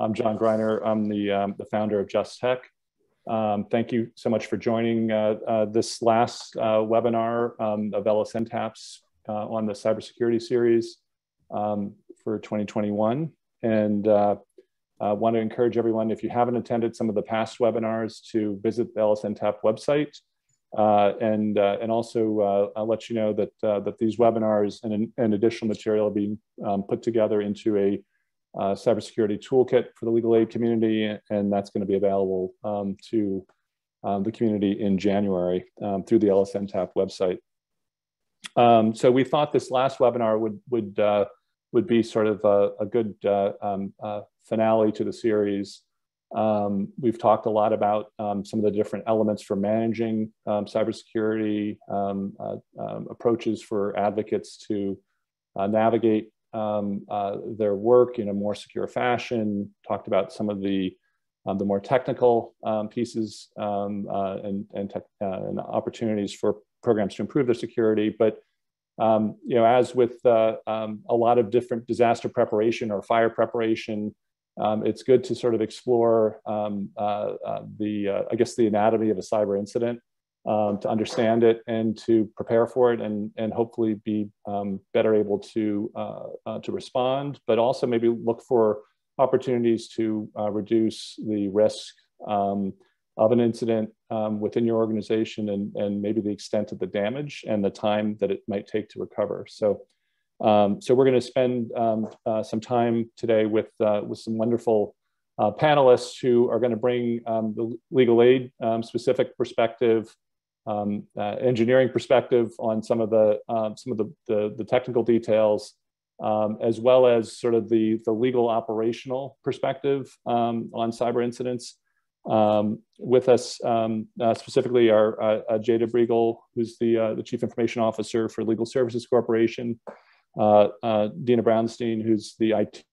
I'm John Greiner. I'm the, um, the founder of Just Tech. Um, thank you so much for joining uh, uh, this last uh, webinar um, of LSNTAPs uh, on the cybersecurity series um, for 2021. And uh, I want to encourage everyone, if you haven't attended some of the past webinars, to visit the LSNTAP website. Uh, and and also I'll let you know that that these webinars and, and additional material are being um, put together into a uh, cybersecurity toolkit for the legal aid community, and that's going to be available um, to um, the community in January um, through the LSNTAP website. Um, so we thought this last webinar would would uh, would be sort of a, a good uh, um, uh, finale to the series. Um, we've talked a lot about some of the different elements for managing cybersecurity uh, approaches for advocates to uh, navigate um, uh, their work in a more secure fashion, talked about some of the, um, the more technical um, pieces um, uh, and, and, uh, and, opportunities for programs to improve their security. But um, you know, as with uh, um, a lot of different disaster preparation or fire preparation, it's good to sort of explore uh, uh, the, I guess, the anatomy of a cyber incident um, to understand it and to prepare for it and, and hopefully be um, better able to, uh, uh, to respond, but also maybe look for opportunities to uh, reduce the risk um, of an incident um, within your organization and, and maybe the extent of the damage and the time that it might take to recover. So, um, so we're going to spend um, uh, some time today with, uh, with some wonderful uh, panelists who are going to bring the legal aid specific perspective um, uh, engineering perspective on some of the um, some of the, the, the technical details, um, as well as sort of the the legal operational perspective um, on cyber incidents. Um, with us um, uh, specifically are uh, uh, Jada Breegle, who's the uh, the Chief Information Officer for Legal Services Corporation. Uh, Dina Brownstein, who's the IT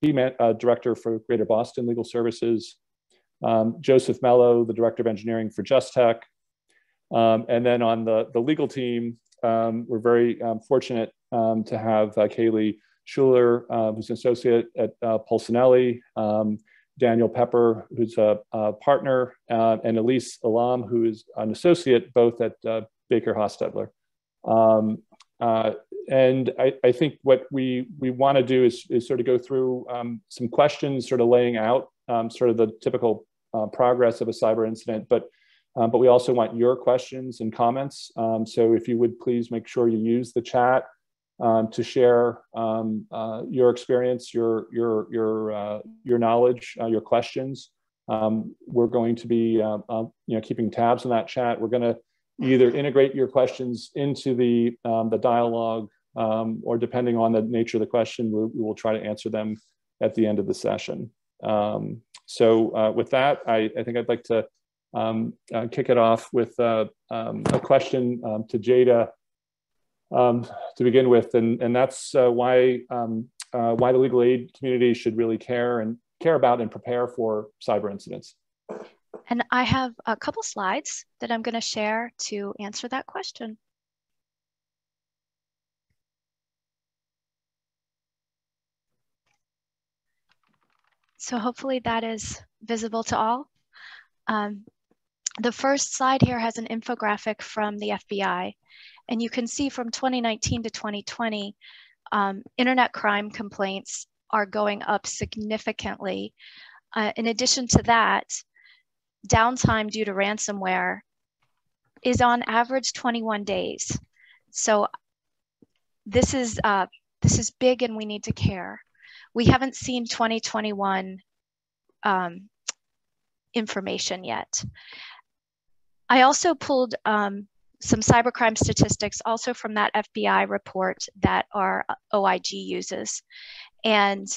Director for Greater Boston Legal Services. Joseph Mello, the Director of Engineering for Just Tech, um, and then on the, the legal team, um, we're very um, fortunate um, to have uh, Kaylee Schuler, uh, who's an associate at uh, Polsinelli, um, Daniel Pepper, who's a, a partner, uh, and Elise Alam, who is an associate both at uh, Baker Hostetler. Um, uh, and I, I, think what we, we want to do is, is sort of go through some questions, sort of laying out sort of the typical progress of a cyber incident, but um, but we also want your questions and comments. Um, so if you would please make sure you use the chat um, to share um, uh, your experience, your your your uh, your knowledge, uh, your questions. Um, we're going to be uh, uh, you know keeping tabs on that chat. We're going to either integrate your questions into the um, the dialogue, or depending on the nature of the question, we, we, will try to answer them at the end of the session. so uh, with that, I, I think I'd like to um, uh, kick it off with uh, um, a question um, to Jada um, to begin with, and, and that's uh, why, um, uh, why the legal aid community should really care and care about and prepare for cyber incidents. And I have a couple slides that I'm going to share to answer that question. So hopefully that is visible to all. Um, the first slide here has an infographic from the FBI. And you can see from 2019 to 2020, um, internet crime complaints are going up significantly. Uh, in addition to that, downtime due to ransomware is on average 21 days. So this is, uh, this is big and we need to care. We haven't seen 2021 um, information yet. I also pulled um, some cybercrime statistics also from that FBI report that our OIG uses. And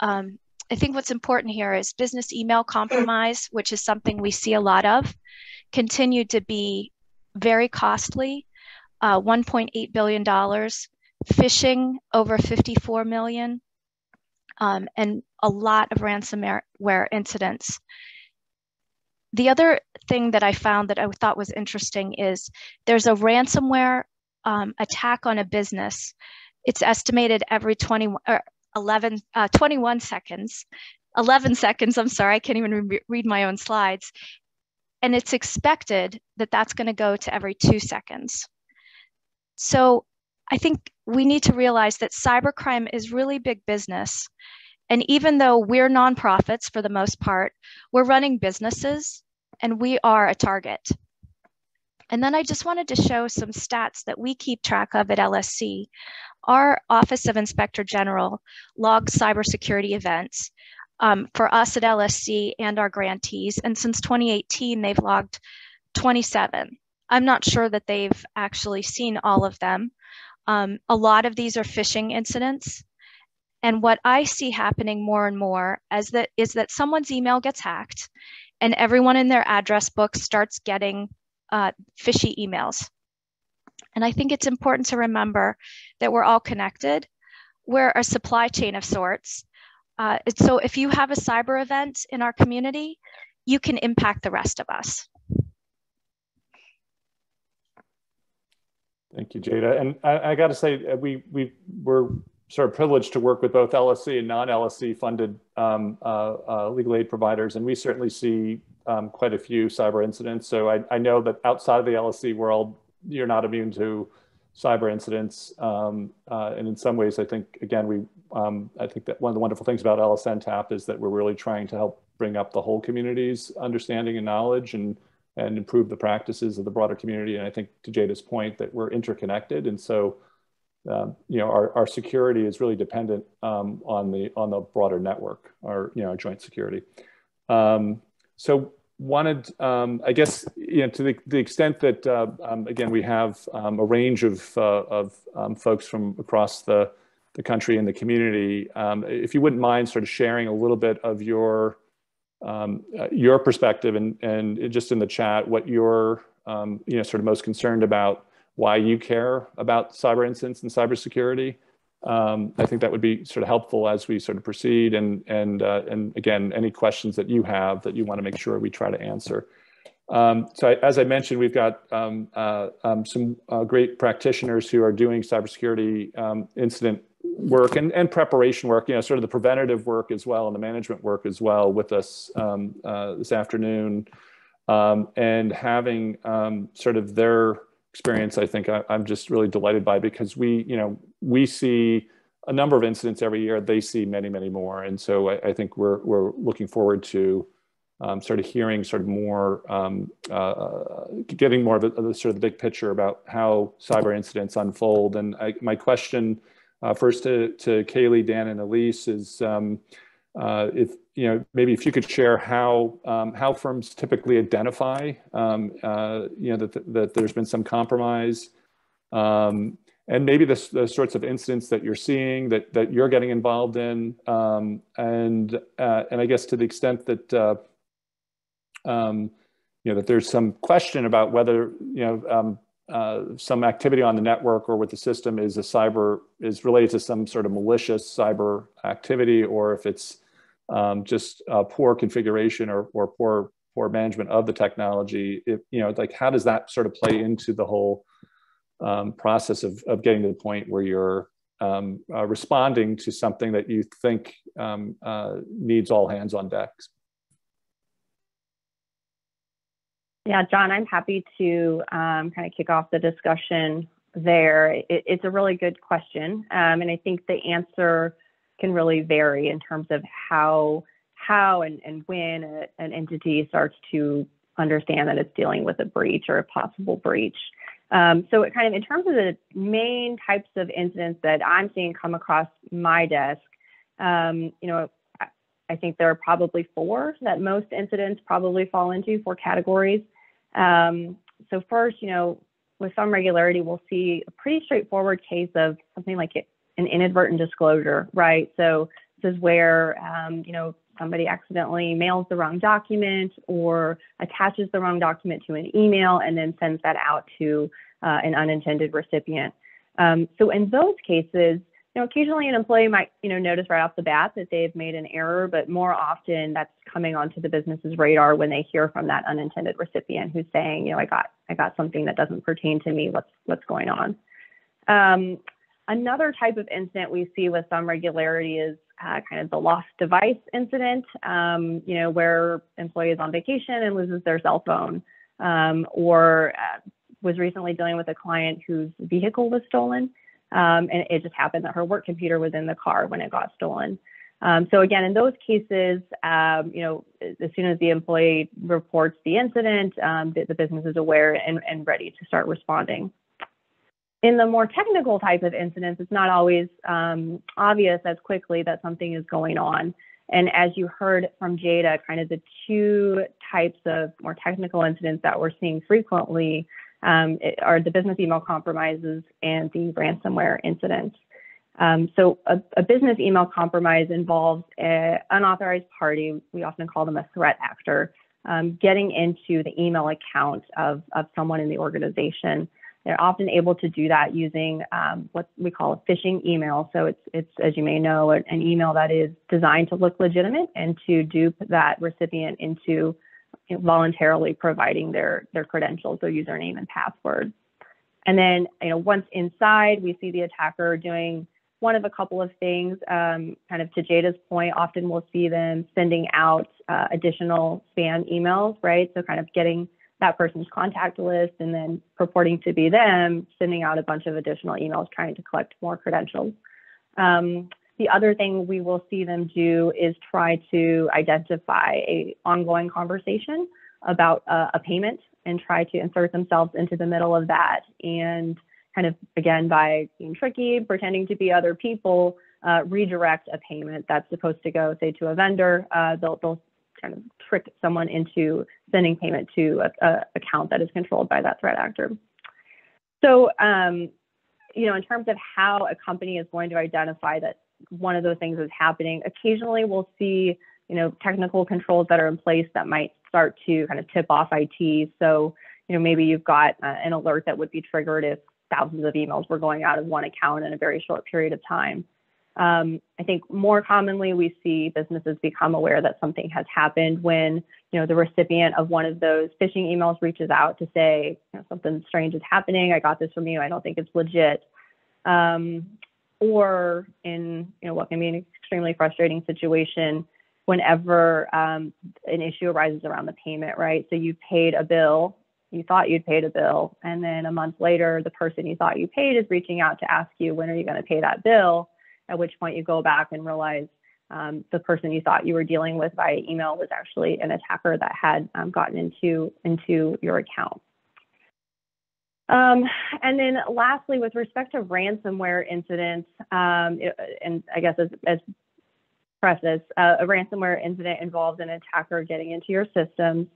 um, I think what's important here is business email compromise, which is something we see a lot of, continued to be very costly, uh, $1.8 billion, phishing over 54 million, um, and a lot of ransomware incidents. The other thing that I found that I thought was interesting is there's a ransomware um, attack on a business. It's estimated every 20 or 11, uh, 21 seconds. 11 seconds. I'm sorry, I can't even re read my own slides. And it's expected that that's going to go to every two seconds. So I think we need to realize that cybercrime is really big business. And even though we're nonprofits for the most part, we're running businesses and we are a target. And then I just wanted to show some stats that we keep track of at LSC. Our Office of Inspector General logs cybersecurity events um, for us at LSC and our grantees. And since 2018, they've logged 27. I'm not sure that they've actually seen all of them. Um, a lot of these are phishing incidents. And what I see happening more and more as that is that someone's email gets hacked and everyone in their address book starts getting uh, fishy emails. And I think it's important to remember that we're all connected. We're a supply chain of sorts. Uh, so if you have a cyber event in our community, you can impact the rest of us. Thank you, Jada. And I, I got to say, uh, we we were sort of privileged to work with both LSC and non-LSC funded um, uh, uh, legal aid providers, and we certainly see um, quite a few cyber incidents. So I, I, know that outside of the LSC world, you're not immune to cyber incidents. Um, uh, and in some ways, I think, again, we, um, I think that one of the wonderful things about LSNTAP is that we're really trying to help bring up the whole community's understanding and knowledge and, and improve the practices of the broader community. And I think to Jada's point that we're interconnected. And so, um, you know, our, our security is really dependent um, on the on the broader network, our you know, our joint security. Um, so wanted, um, I guess, you know, to the, the extent that, uh, um, again, we have um, a range of, uh, of folks from across the, the country and the community, if you wouldn't mind sort of sharing a little bit of your, uh, your perspective and, and just in the chat, what you're, you know, sort of most concerned about, why you care about cyber incidents and cybersecurity um, I think that would be sort of helpful as we sort of proceed. And and uh, and again, any questions that you have that you want to make sure we try to answer. Um, so I, as I mentioned, we've got um, uh, um, some uh, great practitioners who are doing cybersecurity um, incident work and, and preparation work, you know, sort of the preventative work as well and the management work as well with us um, uh, this afternoon. and having sort of their experience I think I, am just really delighted by because we, you know, we see a number of incidents every year. They see many, many more. And so I, I think we're, we're looking forward to um, sort of hearing sort of more, um, uh, getting more of, a, of the, sort of the big picture about how cyber incidents unfold. And I, my question uh, first to, to Kaylee, Dan, and Elise is, um, uh, if you know, maybe if you could share how um, how firms typically identify, um, uh, you know, that, that there's been some compromise, um, and maybe the, the sorts of incidents that you're seeing that that you're getting involved in, um, and uh, and I guess to the extent that uh, um, you know that there's some question about whether you know um, uh, some activity on the network or with the system is a cyber is related to some sort of malicious cyber activity, or if it's um, just uh, poor configuration or, or poor poor management of the technology. You know, like how does that sort of play into the whole um, process of, of getting to the point where you're um, uh, responding to something that you think um, uh, needs all hands on deck? Yeah, John, I'm happy to um, kind of kick off the discussion there. It, it's a really good question. Um, and I think the answer can really vary in terms of how how and, and when a, an entity starts to understand that it's dealing with a breach or a possible breach. Um, so it kind of in terms of the main types of incidents that I'm seeing come across my desk, um, you know, I, think there are probably four that most incidents probably fall into, four categories. Um, so first, you know, with some regularity, we'll see a pretty straightforward case of something like an inadvertent disclosure, right? So this is where, um, you know, somebody accidentally mails the wrong document or attaches the wrong document to an email and then sends that out to uh, an unintended recipient. Um, so in those cases, you know, occasionally an employee might, you know, notice right off the bat that they've made an error, but more often that's coming onto the business's radar when they hear from that unintended recipient who's saying, you know, I got, I got something that doesn't pertain to me. What's, what's going on? Um, Another type of incident we see with some regularity is uh, kind of the lost device incident, um, you know, where employee is on vacation and loses their cell phone, um, or uh, was recently dealing with a client whose vehicle was stolen, um, and it just happened that her work computer was in the car when it got stolen. Um, so again, in those cases, um, you know, as soon as the employee reports the incident, um, the, the, business is aware and, and ready to start responding. In the more technical type of incidents, it's not always um, obvious as quickly that something is going on. And as you heard from Jada, kind of the two types of more technical incidents that we're seeing frequently um, are the business email compromises and the ransomware incidents. Um, so a, a, business email compromise involves an unauthorized party, we often call them a threat actor, um, getting into the email account of, of someone in the organization. They're often able to do that using um, what we call a phishing email. So it's, it's as you may know, an email that is designed to look legitimate and to dupe that recipient into voluntarily providing their, their credentials, their username and password. And then, you know, once inside, we see the attacker doing one of a couple of things. Um, kind of to Jada's point, often we'll see them sending out uh, additional spam emails, right? So kind of getting that person's contact list and then purporting to be them, sending out a bunch of additional emails trying to collect more credentials. Um, the other thing we will see them do is try to identify a ongoing conversation about uh, a payment and try to insert themselves into the middle of that and kind of again by being tricky, pretending to be other people, uh, redirect a payment that's supposed to go, say, to a vendor. Uh, they'll, they'll kind of trick someone into sending payment to a, a account that is controlled by that threat actor. So, um, you know, in terms of how a company is going to identify that one of those things is happening, occasionally we'll see, you know, technical controls that are in place that might start to kind of tip off IT. So, you know, maybe you've got uh, an alert that would be triggered if thousands of emails were going out of one account in a very short period of time. Um, I think more commonly we see businesses become aware that something has happened when you know the recipient of one of those phishing emails reaches out to say you know, something strange is happening. I got this from you. I don't think it's legit. Um, or in you know what can be an extremely frustrating situation whenever um, an issue arises around the payment, right? So you paid a bill you thought you'd paid a bill and then a month later the person you thought you paid is reaching out to ask you when are you going to pay that bill at which point you go back and realize um, the person you thought you were dealing with via email was actually an attacker that had um, gotten into into your account um, and then lastly with respect to ransomware incidents um, and i guess as, as preface uh, a ransomware incident involves an attacker getting into your systems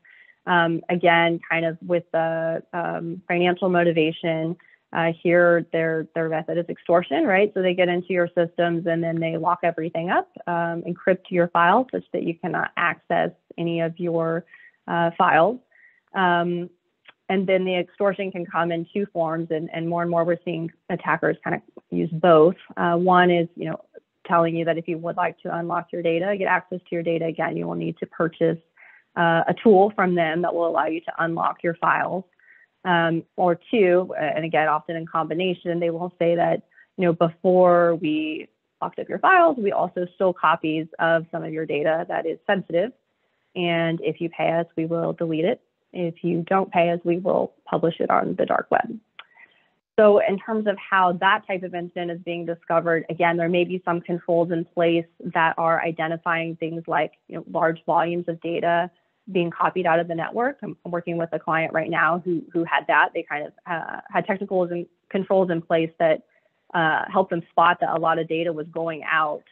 um, again, kind of with the um, financial motivation. Uh, here, their their method is extortion, right? So they get into your systems and then they lock everything up, um, encrypt your files such that you cannot access any of your uh, files. Um, and then the extortion can come in two forms, and, and more and more we're seeing attackers kind of use both. Uh, one is, you know, telling you that if you would like to unlock your data, get access to your data again, you will need to purchase uh, a tool from them that will allow you to unlock your files. Um, or two, and again, often in combination, they will say that, you know, before we locked up your files, we also stole copies of some of your data that is sensitive. And if you pay us, we will delete it. If you don't pay us, we will publish it on the dark web. So in terms of how that type of incident is being discovered, again, there may be some controls in place that are identifying things like you know, large volumes of data being copied out of the network. I'm working with a client right now who who had that. They kind of uh, had technical controls in place that uh, helped them spot that a lot of data was going out.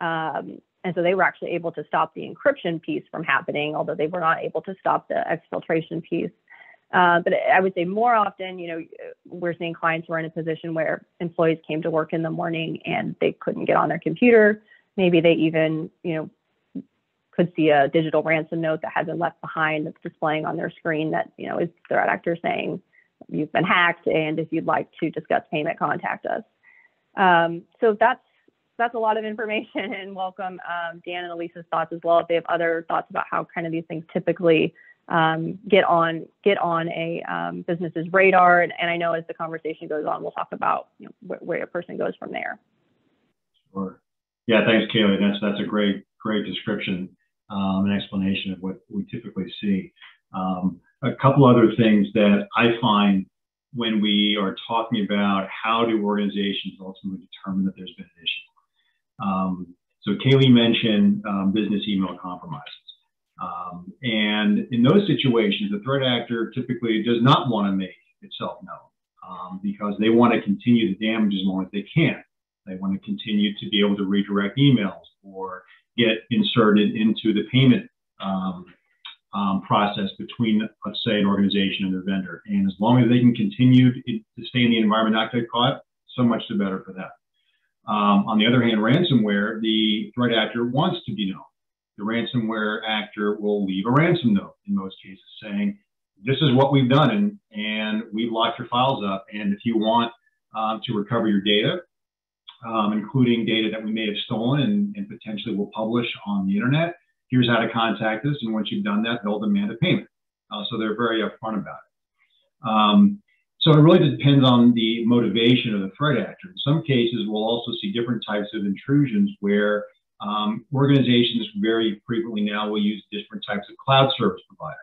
Um, and so they were actually able to stop the encryption piece from happening, although they were not able to stop the exfiltration piece. Uh, but I would say more often, you know, we're seeing clients who are in a position where employees came to work in the morning and they couldn't get on their computer. Maybe they even, you know, could see a digital ransom note that had been left behind that's displaying on their screen that, you know, is the threat actor saying, you've been hacked and if you'd like to discuss payment, contact us. Um, so that's that's a lot of information and welcome um, Dan and Elise's thoughts as well if they have other thoughts about how kind of these things typically um, get on get on a um, business's radar. And, and, I know as the conversation goes on, we'll talk about you know, where, where, a person goes from there. Sure. Yeah, thanks, Kaylee. That's that's a great great description um, and explanation of what we typically see. Um, a couple other things that I find when we are talking about how do organizations ultimately determine that there's been an issue. Um, so Kaylee mentioned um, business email compromises. Um, and in those situations, the threat actor typically does not want to make itself known um, because they want to continue the damage as long as they can. They want to continue to be able to redirect emails or get inserted into the payment um, um, process between, let's say, an organization and their vendor. And as long as they can continue to, stay in the environment, not get caught, so much the better for them. Um, on the other hand, ransomware, the threat actor wants to be known. The ransomware actor will leave a ransom note in most cases saying, this is what we've done and, and we've locked your files up. And if you want um, to recover your data, um, including data that we may have stolen and, and potentially will publish on the internet, here's how to contact us. And once you've done that, they'll demand a payment. Uh, so they're very upfront about it. Um, so it really depends on the motivation of the threat actor. In some cases, we'll also see different types of intrusions where um, organizations very frequently now will use different types of cloud service providers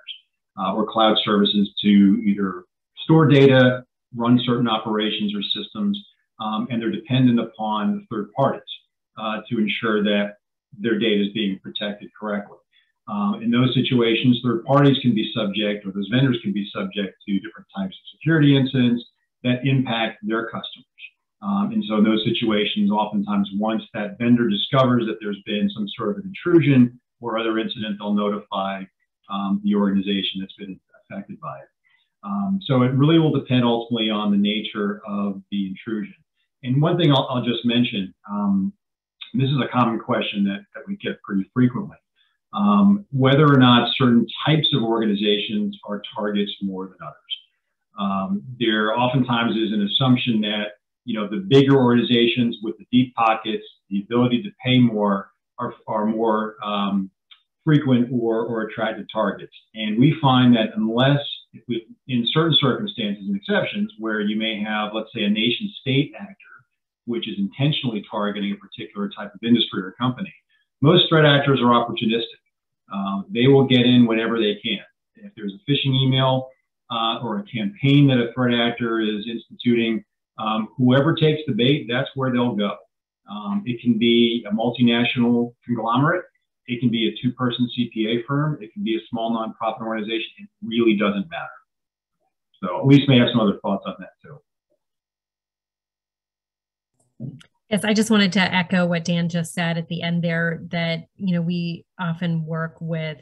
uh, or cloud services to either store data, run certain operations or systems, um, and they're dependent upon third parties uh, to ensure that their data is being protected correctly. Um, in those situations, third parties can be subject, or those vendors can be subject to different types of security incidents that impact their customers. Um, and so in those situations, oftentimes once that vendor discovers that there's been some sort of an intrusion or other incident, they'll notify um, the organization that's been affected by it. Um, so it really will depend ultimately on the nature of the intrusion. And one thing I'll, I'll just mention, um, this is a common question that, that we get pretty frequently. Um, whether or not certain types of organizations are targets more than others. Um, there oftentimes is an assumption that you know the bigger organizations with the deep pockets, the ability to pay more, are, are more um, frequent or, or attractive targets. And we find that unless we, in certain circumstances and exceptions where you may have, let's say, a nation state actor which is intentionally targeting a particular type of industry or company. Most threat actors are opportunistic. Um, they will get in whenever they can. If there's a phishing email uh, or a campaign that a threat actor is instituting, um, whoever takes the bait, that's where they'll go. Um, it can be a multinational conglomerate. It can be a two-person CPA firm. It can be a small nonprofit organization. It really doesn't matter. So Elise may have some other thoughts on that too. Yes, I just wanted to echo what Dan just said at the end there that, you know, we often work with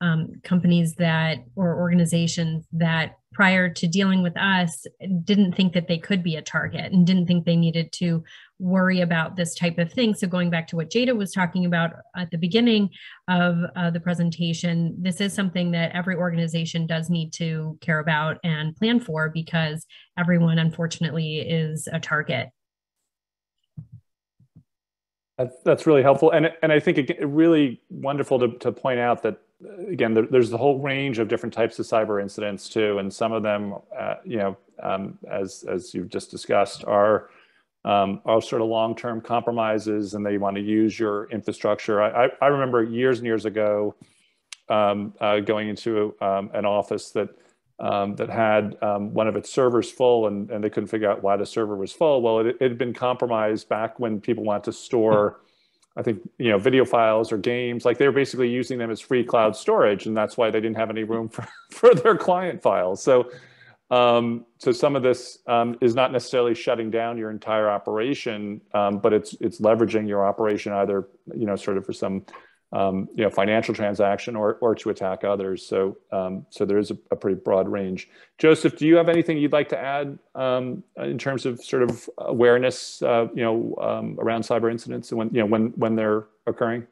um, companies that or organizations that prior to dealing with us didn't think that they could be a target and didn't think they needed to worry about this type of thing. So, going back to what Jada was talking about at the beginning of uh, the presentation, this is something that every organization does need to care about and plan for because everyone, unfortunately, is a target that's, that's really helpful. And, and I think it, really wonderful to, to point out that, again, there, there's the whole range of different types of cyber incidents too. And some of them, uh, you know, um, as, as you've just discussed, are, um, are sort of long-term compromises and they want to use your infrastructure. I, I, I remember years and years ago um, uh, going into um, an office that um, that had um, one of its servers full and, and they couldn't figure out why the server was full. Well, it, it had been compromised back when people wanted to store, I think, you know, video files or games. Like they were basically using them as free cloud storage, and that's why they didn't have any room for, for their client files. So, um, so some of this um, is not necessarily shutting down your entire operation, um, but it's it's leveraging your operation either, you know, sort of for some um, you know, financial transaction or, or to attack others. So, um, so there is a, a, pretty broad range. Joseph, do you have anything you'd like to add um, in terms of sort of awareness, uh, you know, around cyber incidents and when, you know, when, when they're occurring?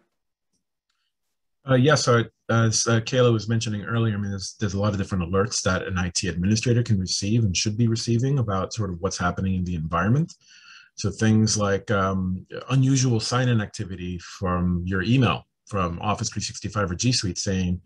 Uh, yes, yeah, so as uh, Kayla was mentioning earlier, I mean, there's, there's a lot of different alerts that an IT administrator can receive and should be receiving about sort of what's happening in the environment. So things like um, unusual sign-in activity from your email from Office 365 or G Suite saying,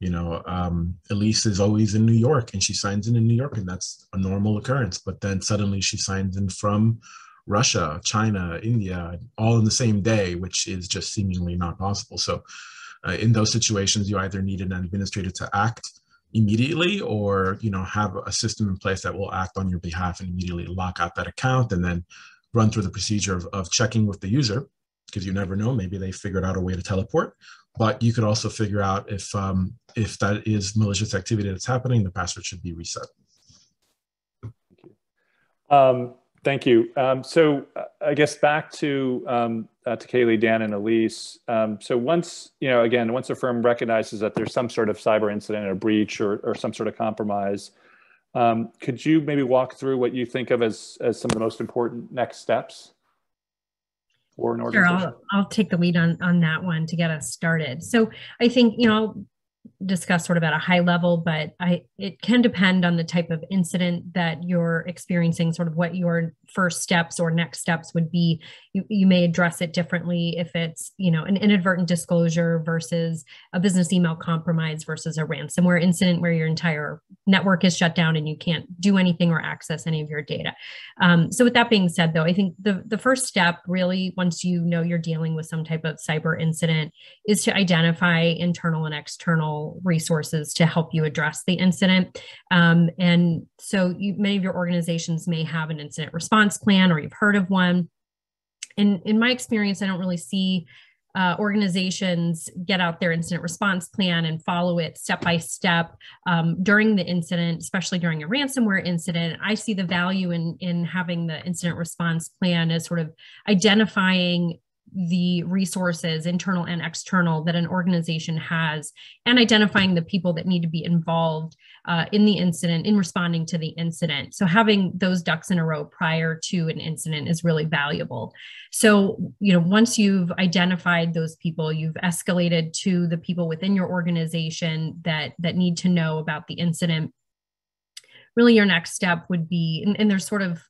You know, um, Elise is always in New York and she signs in in New York, and that's a normal occurrence. But then suddenly she signs in from Russia, China, India, all in the same day, which is just seemingly not possible. So, uh, in those situations, you either need an administrator to act immediately or you know have a system in place that will act on your behalf and immediately lock out that account and then run through the procedure of, of checking with the user because you never know maybe they figured out a way to teleport. But you could also figure out if um, if that is malicious activity that's happening the password should be reset. Um, Thank you. Um, so uh, I guess back to um, uh, to Kaylee, Dan, and Elise. Um, so once you know, again, once a firm recognizes that there's some sort of cyber incident, or breach, or, or some sort of compromise, um, could you maybe walk through what you think of as as some of the most important next steps for an organization? Sure, I'll, I'll take the lead on on that one to get us started. So I think you know discuss sort of at a high level, but I it can depend on the type of incident that you're experiencing, sort of what your first steps or next steps would be. You, you may address it differently if it's, you know, an inadvertent disclosure versus a business email compromise versus a ransomware incident where your entire network is shut down and you can't do anything or access any of your data. Um, so with that being said, though, I think the, the first step really, once you know you're dealing with some type of cyber incident, is to identify internal and external resources to help you address the incident. Um, and so you, many of your organizations may have an incident response plan or you've heard of one. And in my experience, I don't really see uh, organizations get out their incident response plan and follow it step by step um, during the incident, especially during a ransomware incident. I see the value in in having the incident response plan as sort of identifying the resources, internal and external, that an organization has, and identifying the people that need to be involved uh, in the incident, in responding to the incident. So, having those ducks in a row prior to an incident is really valuable. So, you know, once you've identified those people, you've escalated to the people within your organization that that need to know about the incident. Really, your next step would be, and, and there's sort of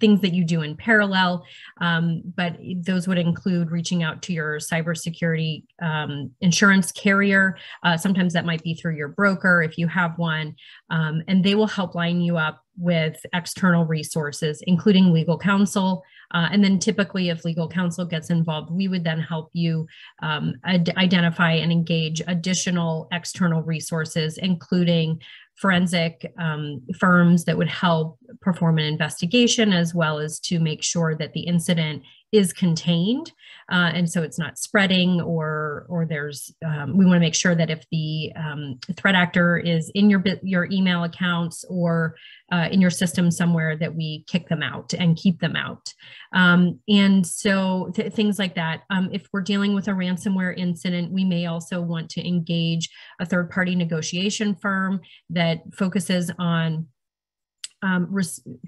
things that you do in parallel, um, but those would include reaching out to your cybersecurity um, insurance carrier. Uh, sometimes that might be through your broker if you have one, um, and they will help line you up with external resources, including legal counsel. Uh, and then typically, if legal counsel gets involved, we would then help you um, ad- identify and engage additional external resources, including forensic um, firms that would help perform an investigation as well as to make sure that the incident is contained uh, and so it's not spreading or or there's um, we want to make sure that if the um, threat actor is in your your email accounts or uh, in your system somewhere that we kick them out and keep them out. Um, and so th things like that. Um, if we're dealing with a ransomware incident we may also want to engage a third party negotiation firm that focuses on um,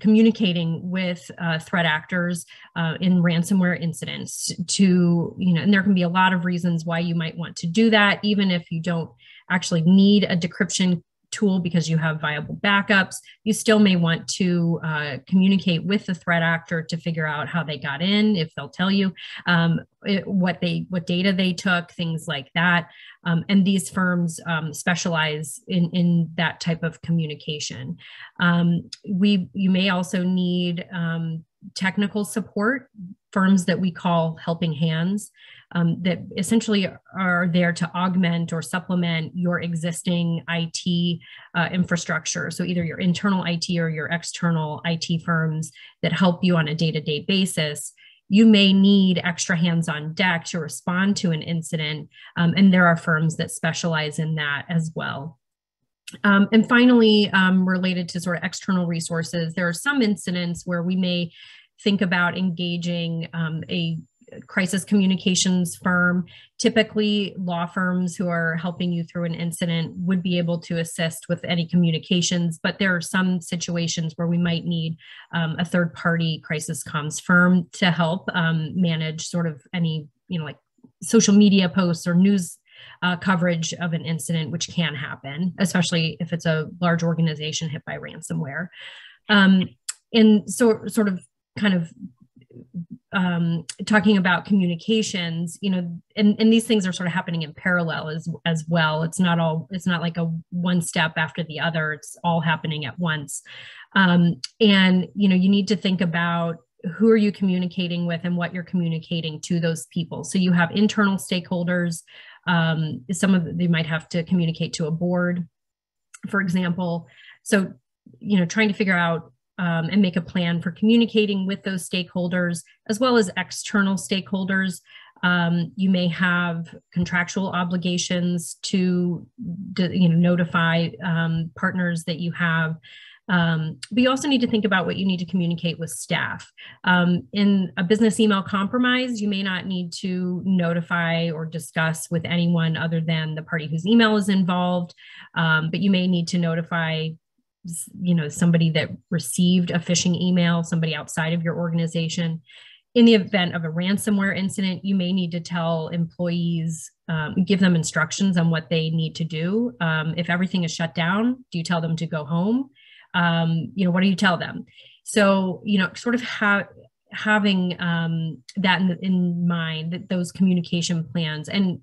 communicating with uh, threat actors uh, in ransomware incidents to, you know, and there can be a lot of reasons why you might want to do that, even if you don't actually need a decryption tool because you have viable backups. You still may want to uh, communicate with the threat actor to figure out how they got in, if they'll tell you um, it, what they what data they took, things like that. Um, and these firms um, specialize in in that type of communication. Um, we you may also need um, technical support firms that we call helping hands um, that essentially are there to augment or supplement your existing IT uh, infrastructure. So either your internal IT or your external IT firms that help you on a day-to-day basis you may need extra hands on deck to respond to an incident. Um, and there are firms that specialize in that as well. Um, and finally, um, related to sort of external resources, there are some incidents where we may think about engaging um, a crisis communications firm. Typically, law firms who are helping you through an incident would be able to assist with any communications, but there are some situations where we might need um, a third party crisis comms firm to help um, manage sort of any, you know, like social media posts or news uh, coverage of an incident, which can happen, especially if it's a large organization hit by ransomware. Um, and so, sort of, kind of um, talking about communications, you know, and, and these things are sort of happening in parallel as as well. It's not all it's not like a one step after the other. It's all happening at once. Um, and you know, you need to think about who are you communicating with and what you're communicating to those people. So you have internal stakeholders. Um, some of they might have to communicate to a board, for example. So you know, trying to figure out um, and make a plan for communicating with those stakeholders as well as external stakeholders. Um, you may have contractual obligations to, to you know, notify um, partners that you have. Um, but you also need to think about what you need to communicate with staff. Um, in a business email compromise, you may not need to notify or discuss with anyone other than the party whose email is involved, um, but you may need to notify you know somebody that received a phishing email somebody outside of your organization. In the event of a ransomware incident you may need to tell employees um, give them instructions on what they need to do. Um, if everything is shut down do you tell them to go home? Um, you know what do you tell them? So you know sort of have having um, that in, in mind those communication plans and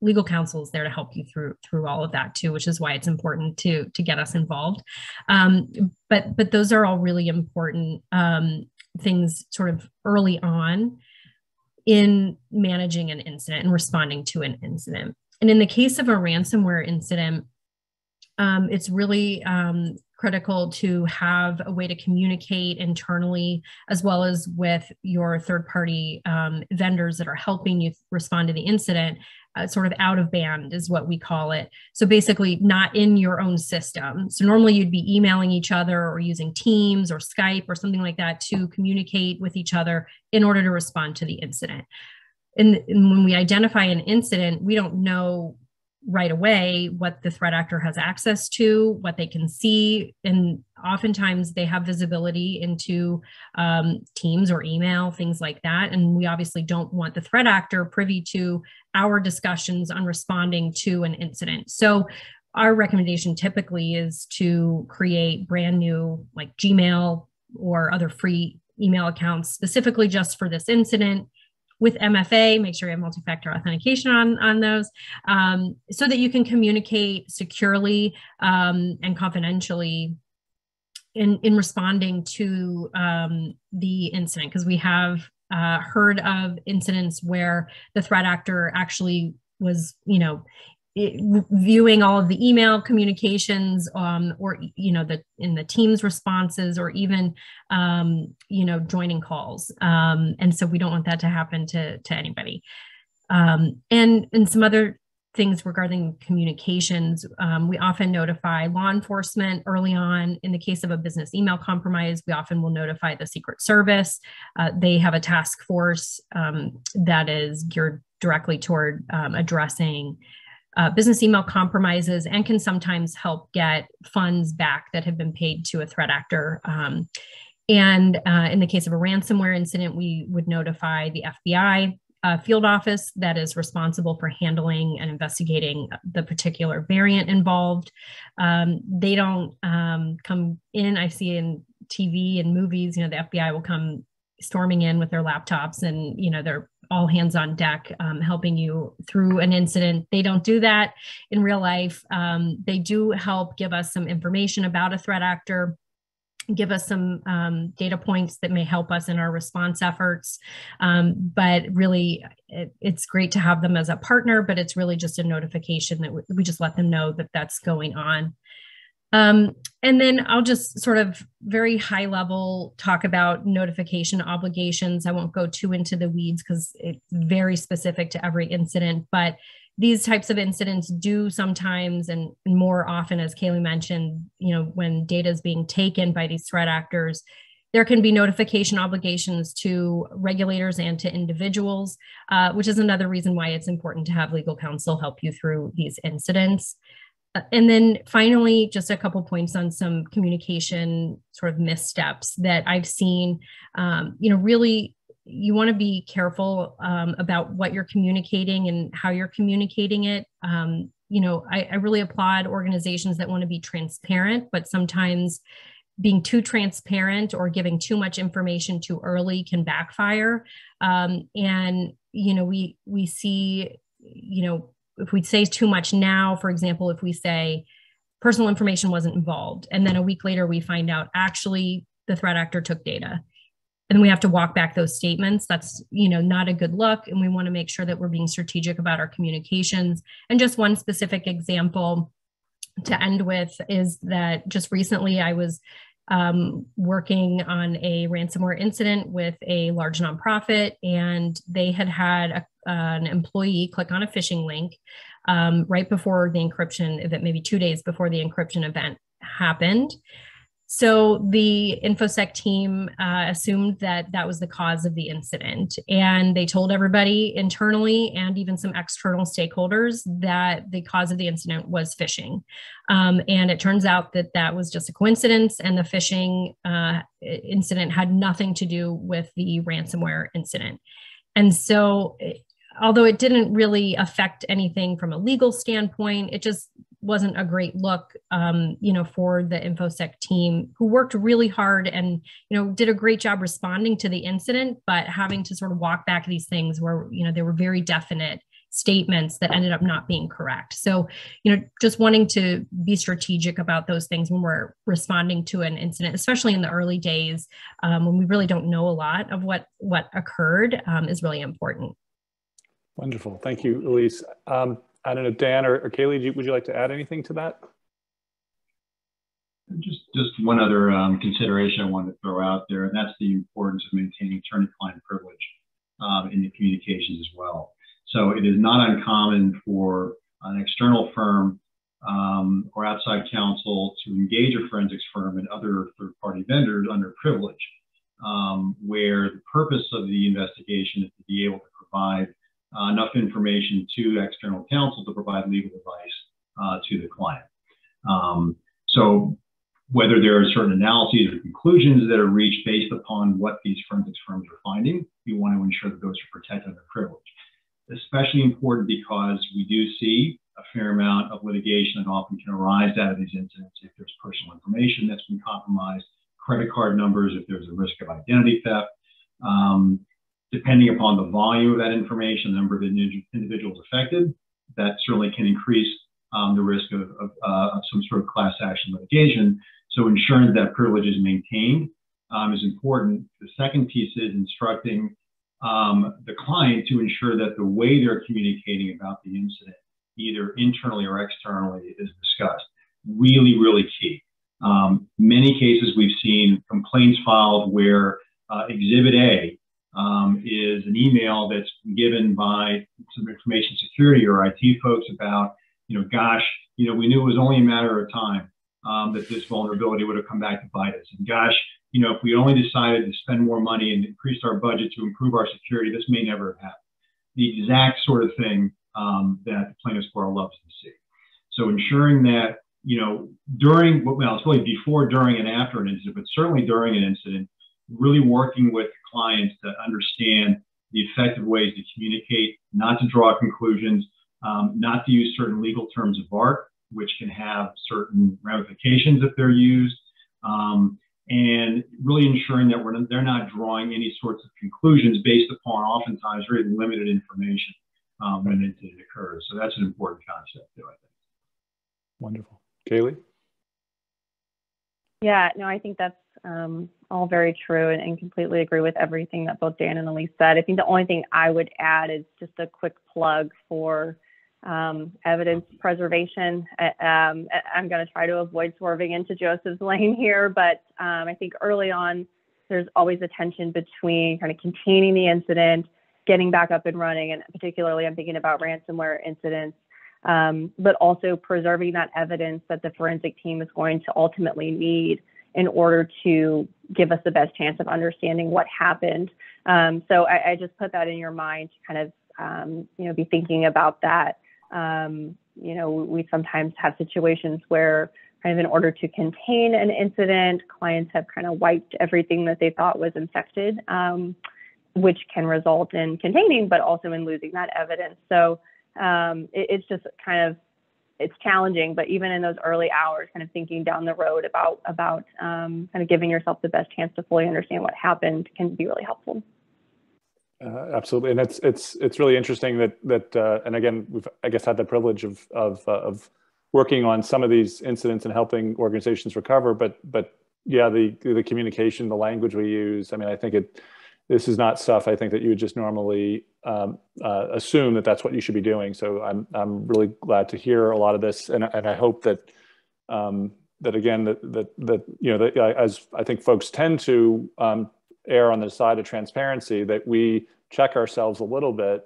legal counsel is there to help you through through all of that too which is why it's important to to get us involved. Um, but but those are all really important um, things sort of early on in managing an incident and responding to an incident. And in the case of a ransomware incident um, it's really um, critical to have a way to communicate internally as well as with your third party um, vendors that are helping you respond to the incident uh, sort of out of band is what we call it. So basically not in your own system. So normally you'd be emailing each other or using teams or skype or something like that to communicate with each other in order to respond to the incident. And, and when we identify an incident we don't know right away what the threat actor has access to, what they can see, and oftentimes they have visibility into um, Teams or email, things like that. And we obviously don't want the threat actor privy to our discussions on responding to an incident. So our recommendation typically is to create brand new like Gmail or other free email accounts specifically just for this incident with MFA, make sure you have multi-factor authentication on, on those, um, so that you can communicate securely um, and confidentially in, in responding to um, the incident. Because we have uh, heard of incidents where the threat actor actually was, you know, viewing all of the email communications um, or you know the in the team's responses or even um, you know joining calls. Um, and so we don't want that to happen to to anybody. Um, and and some other things regarding communications um, we often notify law enforcement early on. In the case of a business email compromise we often will notify the secret service. Uh, they have a task force um, that is geared directly toward addressing uh, business email compromises and can sometimes help get funds back that have been paid to a threat actor. Um, and uh, in the case of a ransomware incident, we would notify the FBI uh, field office that is responsible for handling and investigating the particular variant involved. Um, they don't um, come in, I see in TV and movies, you know, the FBI will come storming in with their laptops and, you know, they're all hands on deck um, helping you through an incident. They don't do that in real life. Um, they do help give us some information about a threat actor give us some um, data points that may help us in our response efforts. Um, but really, it, it's great to have them as a partner, but it's really just a notification that we, we just let them know that that's going on. Um, and then I'll just sort of very high level talk about notification obligations. I won't go too into the weeds because it's very specific to every incident, but these types of incidents do sometimes and more often, as Kaylee mentioned, you know, when data is being taken by these threat actors, there can be notification obligations to regulators and to individuals, uh, which is another reason why it's important to have legal counsel help you through these incidents and then finally, just a couple points on some communication sort of missteps that I've seen. Um, you know, really, you want to be careful um, about what you're communicating and how you're communicating it. Um, you know, I, I really applaud organizations that want to be transparent, but sometimes being too transparent or giving too much information too early can backfire. Um, and you know, we we see, you know, if we say too much now, for example, if we say personal information wasn't involved, and then a week later we find out actually the threat actor took data. And we have to walk back those statements. That's you know not a good look and we want to make sure that we're being strategic about our communications. And just one specific example to end with is that just recently i was um, working on a ransomware incident with a large nonprofit and they had had a, an employee click on a phishing link um, right before the encryption event maybe two days before the encryption event happened so the InfoSec team uh, assumed that that was the cause of the incident. And they told everybody internally and even some external stakeholders that the cause of the incident was phishing. Um, and it turns out that that was just a coincidence, and the phishing uh, incident had nothing to do with the ransomware incident. And so, although it didn't really affect anything from a legal standpoint, it just wasn't a great look, um, you know, for the InfoSec team who worked really hard and, you know, did a great job responding to the incident, but having to sort of walk back these things where, you know, they were very definite statements that ended up not being correct. So, you know, just wanting to be strategic about those things when we're responding to an incident, especially in the early days um, when we really don't know a lot of what what occurred, um, is really important. Wonderful, thank you, Elise. Um, I don't know, Dan or, or Kaylee, would you like to add anything to that? Just, just one other um, consideration I wanted to throw out there, and that's the importance of maintaining attorney-client privilege um, in the communications as well. So it is not uncommon for an external firm um, or outside counsel to engage a forensics firm and other third-party vendors under privilege, um, where the purpose of the investigation is to be able to provide uh, enough information to external counsel to provide legal advice uh, to the client. Um, so whether there are certain analyses or conclusions that are reached based upon what these forensics firms are finding, we want to ensure that those are protected under privilege. Especially important because we do see a fair amount of litigation that often can arise out of these incidents if there's personal information that's been compromised, credit card numbers, if there's a risk of identity theft. Um, depending upon the volume of that information, the number of individuals affected, that certainly can increase um, the risk of, of, uh, of, some sort of class action litigation. So ensuring that privilege is maintained um, is important. The second piece is instructing um, the client to ensure that the way they're communicating about the incident, either internally or externally, is discussed. Really, really key. Um, many cases we've seen complaints filed where uh, Exhibit A um, is an email that's given by some information security or IT folks about, you know, gosh, you know, we knew it was only a matter of time um, that this vulnerability would have come back to bite us. And gosh, you know, if we only decided to spend more money and increase our budget to improve our security, this may never have happened. The exact sort of thing um, that the plaintiff's bar loves to see. So ensuring that, you know, during, well, it's really before, during, and after an incident, but certainly during an incident, really working with clients to understand the effective ways to communicate, not to draw conclusions, um, not to use certain legal terms of art, which can have certain ramifications if they're used, um, and really ensuring that we're, they're not drawing any sorts of conclusions based upon oftentimes very limited information um, when it, incident occurs. So that's an important concept too, I think. Wonderful. Kaylee? Yeah, no, I think that's um, all very true and, and, completely agree with everything that both Dan and Elise said. I think the only thing I would add is just a quick plug for um, evidence preservation. Um, I'm going to try to avoid swerving into Joseph's lane here, but um, I think early on, there's always a tension between kind of containing the incident, getting back up and running, and particularly I'm thinking about ransomware incidents, um, but also preserving that evidence that the forensic team is going to ultimately need in order to give us the best chance of understanding what happened. Um, so I, I, just put that in your mind to kind of, um, you know, be thinking about that. Um, you know, we sometimes have situations where kind of in order to contain an incident, clients have kind of wiped everything that they thought was infected, um, which can result in containing, but also in losing that evidence. So um, it, it's just kind of it's challenging, but even in those early hours, kind of thinking down the road about about um, kind of giving yourself the best chance to fully understand what happened can be really helpful. Uh, absolutely, and it's it's it's really interesting that that uh, and again we've I guess had the privilege of of uh, of working on some of these incidents and helping organizations recover, but but yeah, the the communication, the language we use. I mean, I think it this is not stuff I think that you would just normally um, uh, assume that that's what you should be doing. So I'm I'm really glad to hear a lot of this, and and I hope that um, that again that that that you know that as I think folks tend to um, err on the side of transparency, that we check ourselves a little bit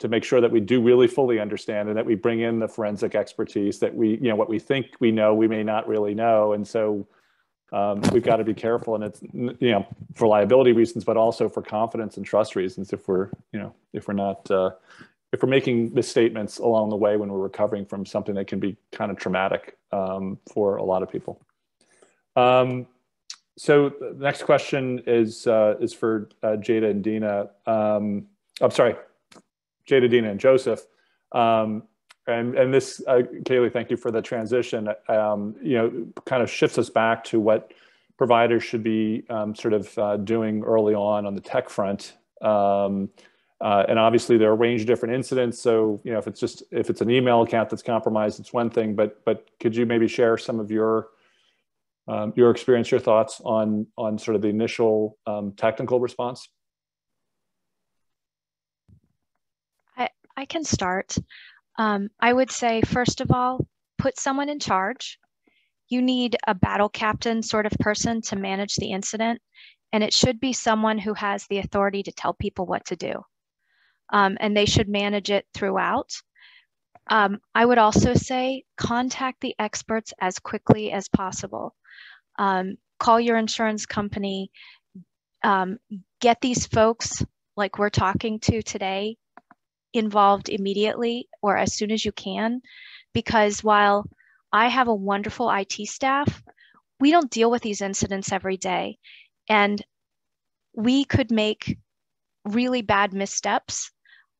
to make sure that we do really fully understand and that we bring in the forensic expertise that we you know what we think we know we may not really know, and so um, we've got to be careful and it's you know for liability reasons but also for confidence and trust reasons if we're you know if we're not uh, if we're making misstatements along the way when we're recovering from something that can be kind of traumatic um, for a lot of people. Um, so the next question is uh, is for uh, Jada and Dina. Um, I'm sorry Jada Dina and Joseph. Um, and and this uh, kaylee thank you for the transition. Um, you know kind of shifts us back to what providers should be um, sort of uh, doing early on on the tech front. Um, uh, and obviously there are a range of different incidents. So you know if it's just if it's an email account that's compromised it's one thing but but could you maybe share some of your um, your experience your thoughts on on sort of the initial um, technical response? I, I can start. Um, I would say, first of all, put someone in charge. You need a battle captain sort of person to manage the incident, and it should be someone who has the authority to tell people what to do. Um, and they should manage it throughout. Um, I would also say contact the experts as quickly as possible. Um, call your insurance company, um, get these folks like we're talking to today involved immediately or as soon as you can. Because while I have a wonderful IT staff, we don't deal with these incidents every day. And we could make really bad missteps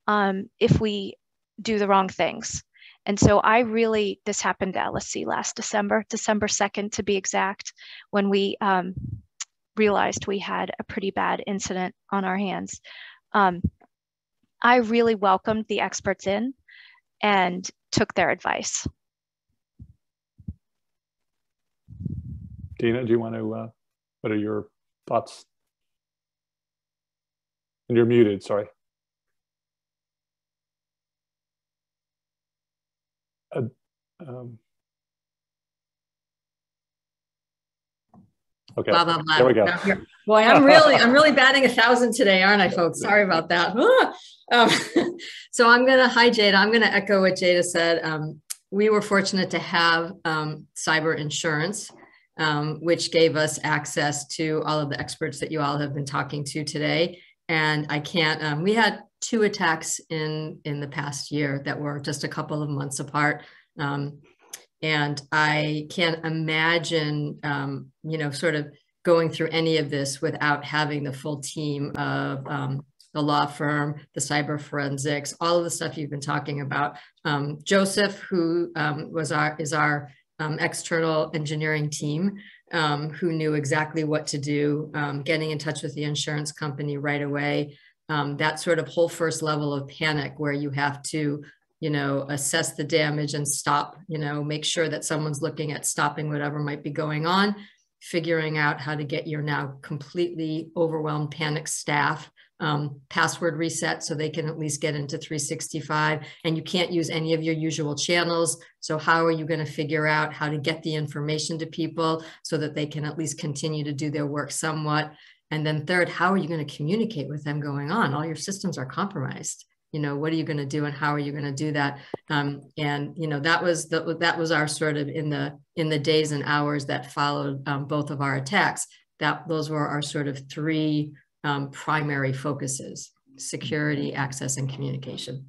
um, if we do the wrong things. And so I really, this happened to LSC last December, December 2nd to be exact, when we um, realized we had a pretty bad incident on our hands. Um, I really welcomed the experts in and took their advice. Dina, do you want to, uh, what are your thoughts? And you're muted, sorry. Uh, um, okay, blah, blah, blah. there we go. Boy, I'm really, I'm really batting a thousand today, aren't I, folks? Sorry about that. Um, so I'm going to, hi, Jada. I'm going to echo what Jada said. Um, we were fortunate to have um, cyber insurance, um, which gave us access to all of the experts that you all have been talking to today. And I can't, um, we had two attacks in, in the past year that were just a couple of months apart. Um, and I can't imagine, you know, sort of going through any of this without having the full team of um, the law firm, the cyber forensics, all of the stuff you've been talking about. Um, Joseph, who um, was our is our um, external engineering team, um, who knew exactly what to do, um, getting in touch with the insurance company right away. that sort of whole first level of panic where you have to you know, assess the damage and stop, you know, make sure that someone's looking at stopping whatever might be going on, figuring out how to get your now completely overwhelmed, panic staff um, password reset so they can at least get into 365 and you can't use any of your usual channels. So how are you going to figure out how to get the information to people so that they can at least continue to do their work somewhat? And then third how are you going to communicate with them going on? All your systems are compromised you know what are you going to do and how are you going to do that um, and you know that was the, that was our sort of in the in the days and hours that followed um, both of our attacks that those were our sort of three um, primary focuses security, access, and communication.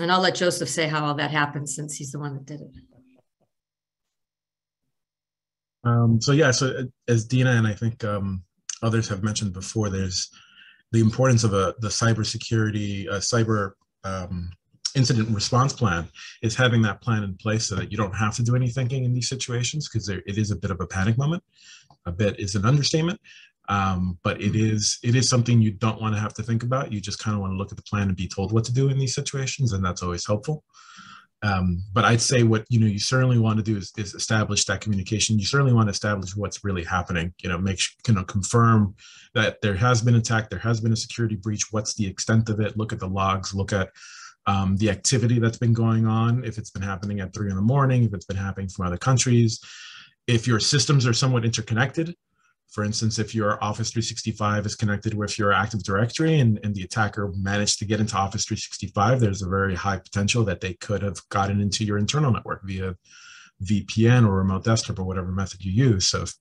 And I'll let Joseph say how all that happened since he's the one that did it. Um, so yeah, so uh, as Dina and I think um, others have mentioned before, there's the importance of a the cybersecurity, uh, cyber um, incident response plan is having that plan in place so that you don't have to do any thinking in these situations because it is a bit of a panic moment. A bit is an understatement, um, but it is it is something you don't want to have to think about. You just kind of want to look at the plan and be told what to do in these situations, and that's always helpful. Um, but I'd say what you know you certainly want to do is, is, establish that communication. You certainly want to establish what's really happening. You know, make you know confirm that there has been attack, there has been a security breach. What's the extent of it? Look at the logs. Look at um, the activity that's been going on. If it's been happening at three in the morning, if it's been happening from other countries, if your systems are somewhat interconnected. For instance, if your Office 365 is connected with your Active Directory and, and the attacker managed to get into Office 365, there's a very high potential that they could have gotten into your internal network via VPN or remote desktop or whatever method you use. So if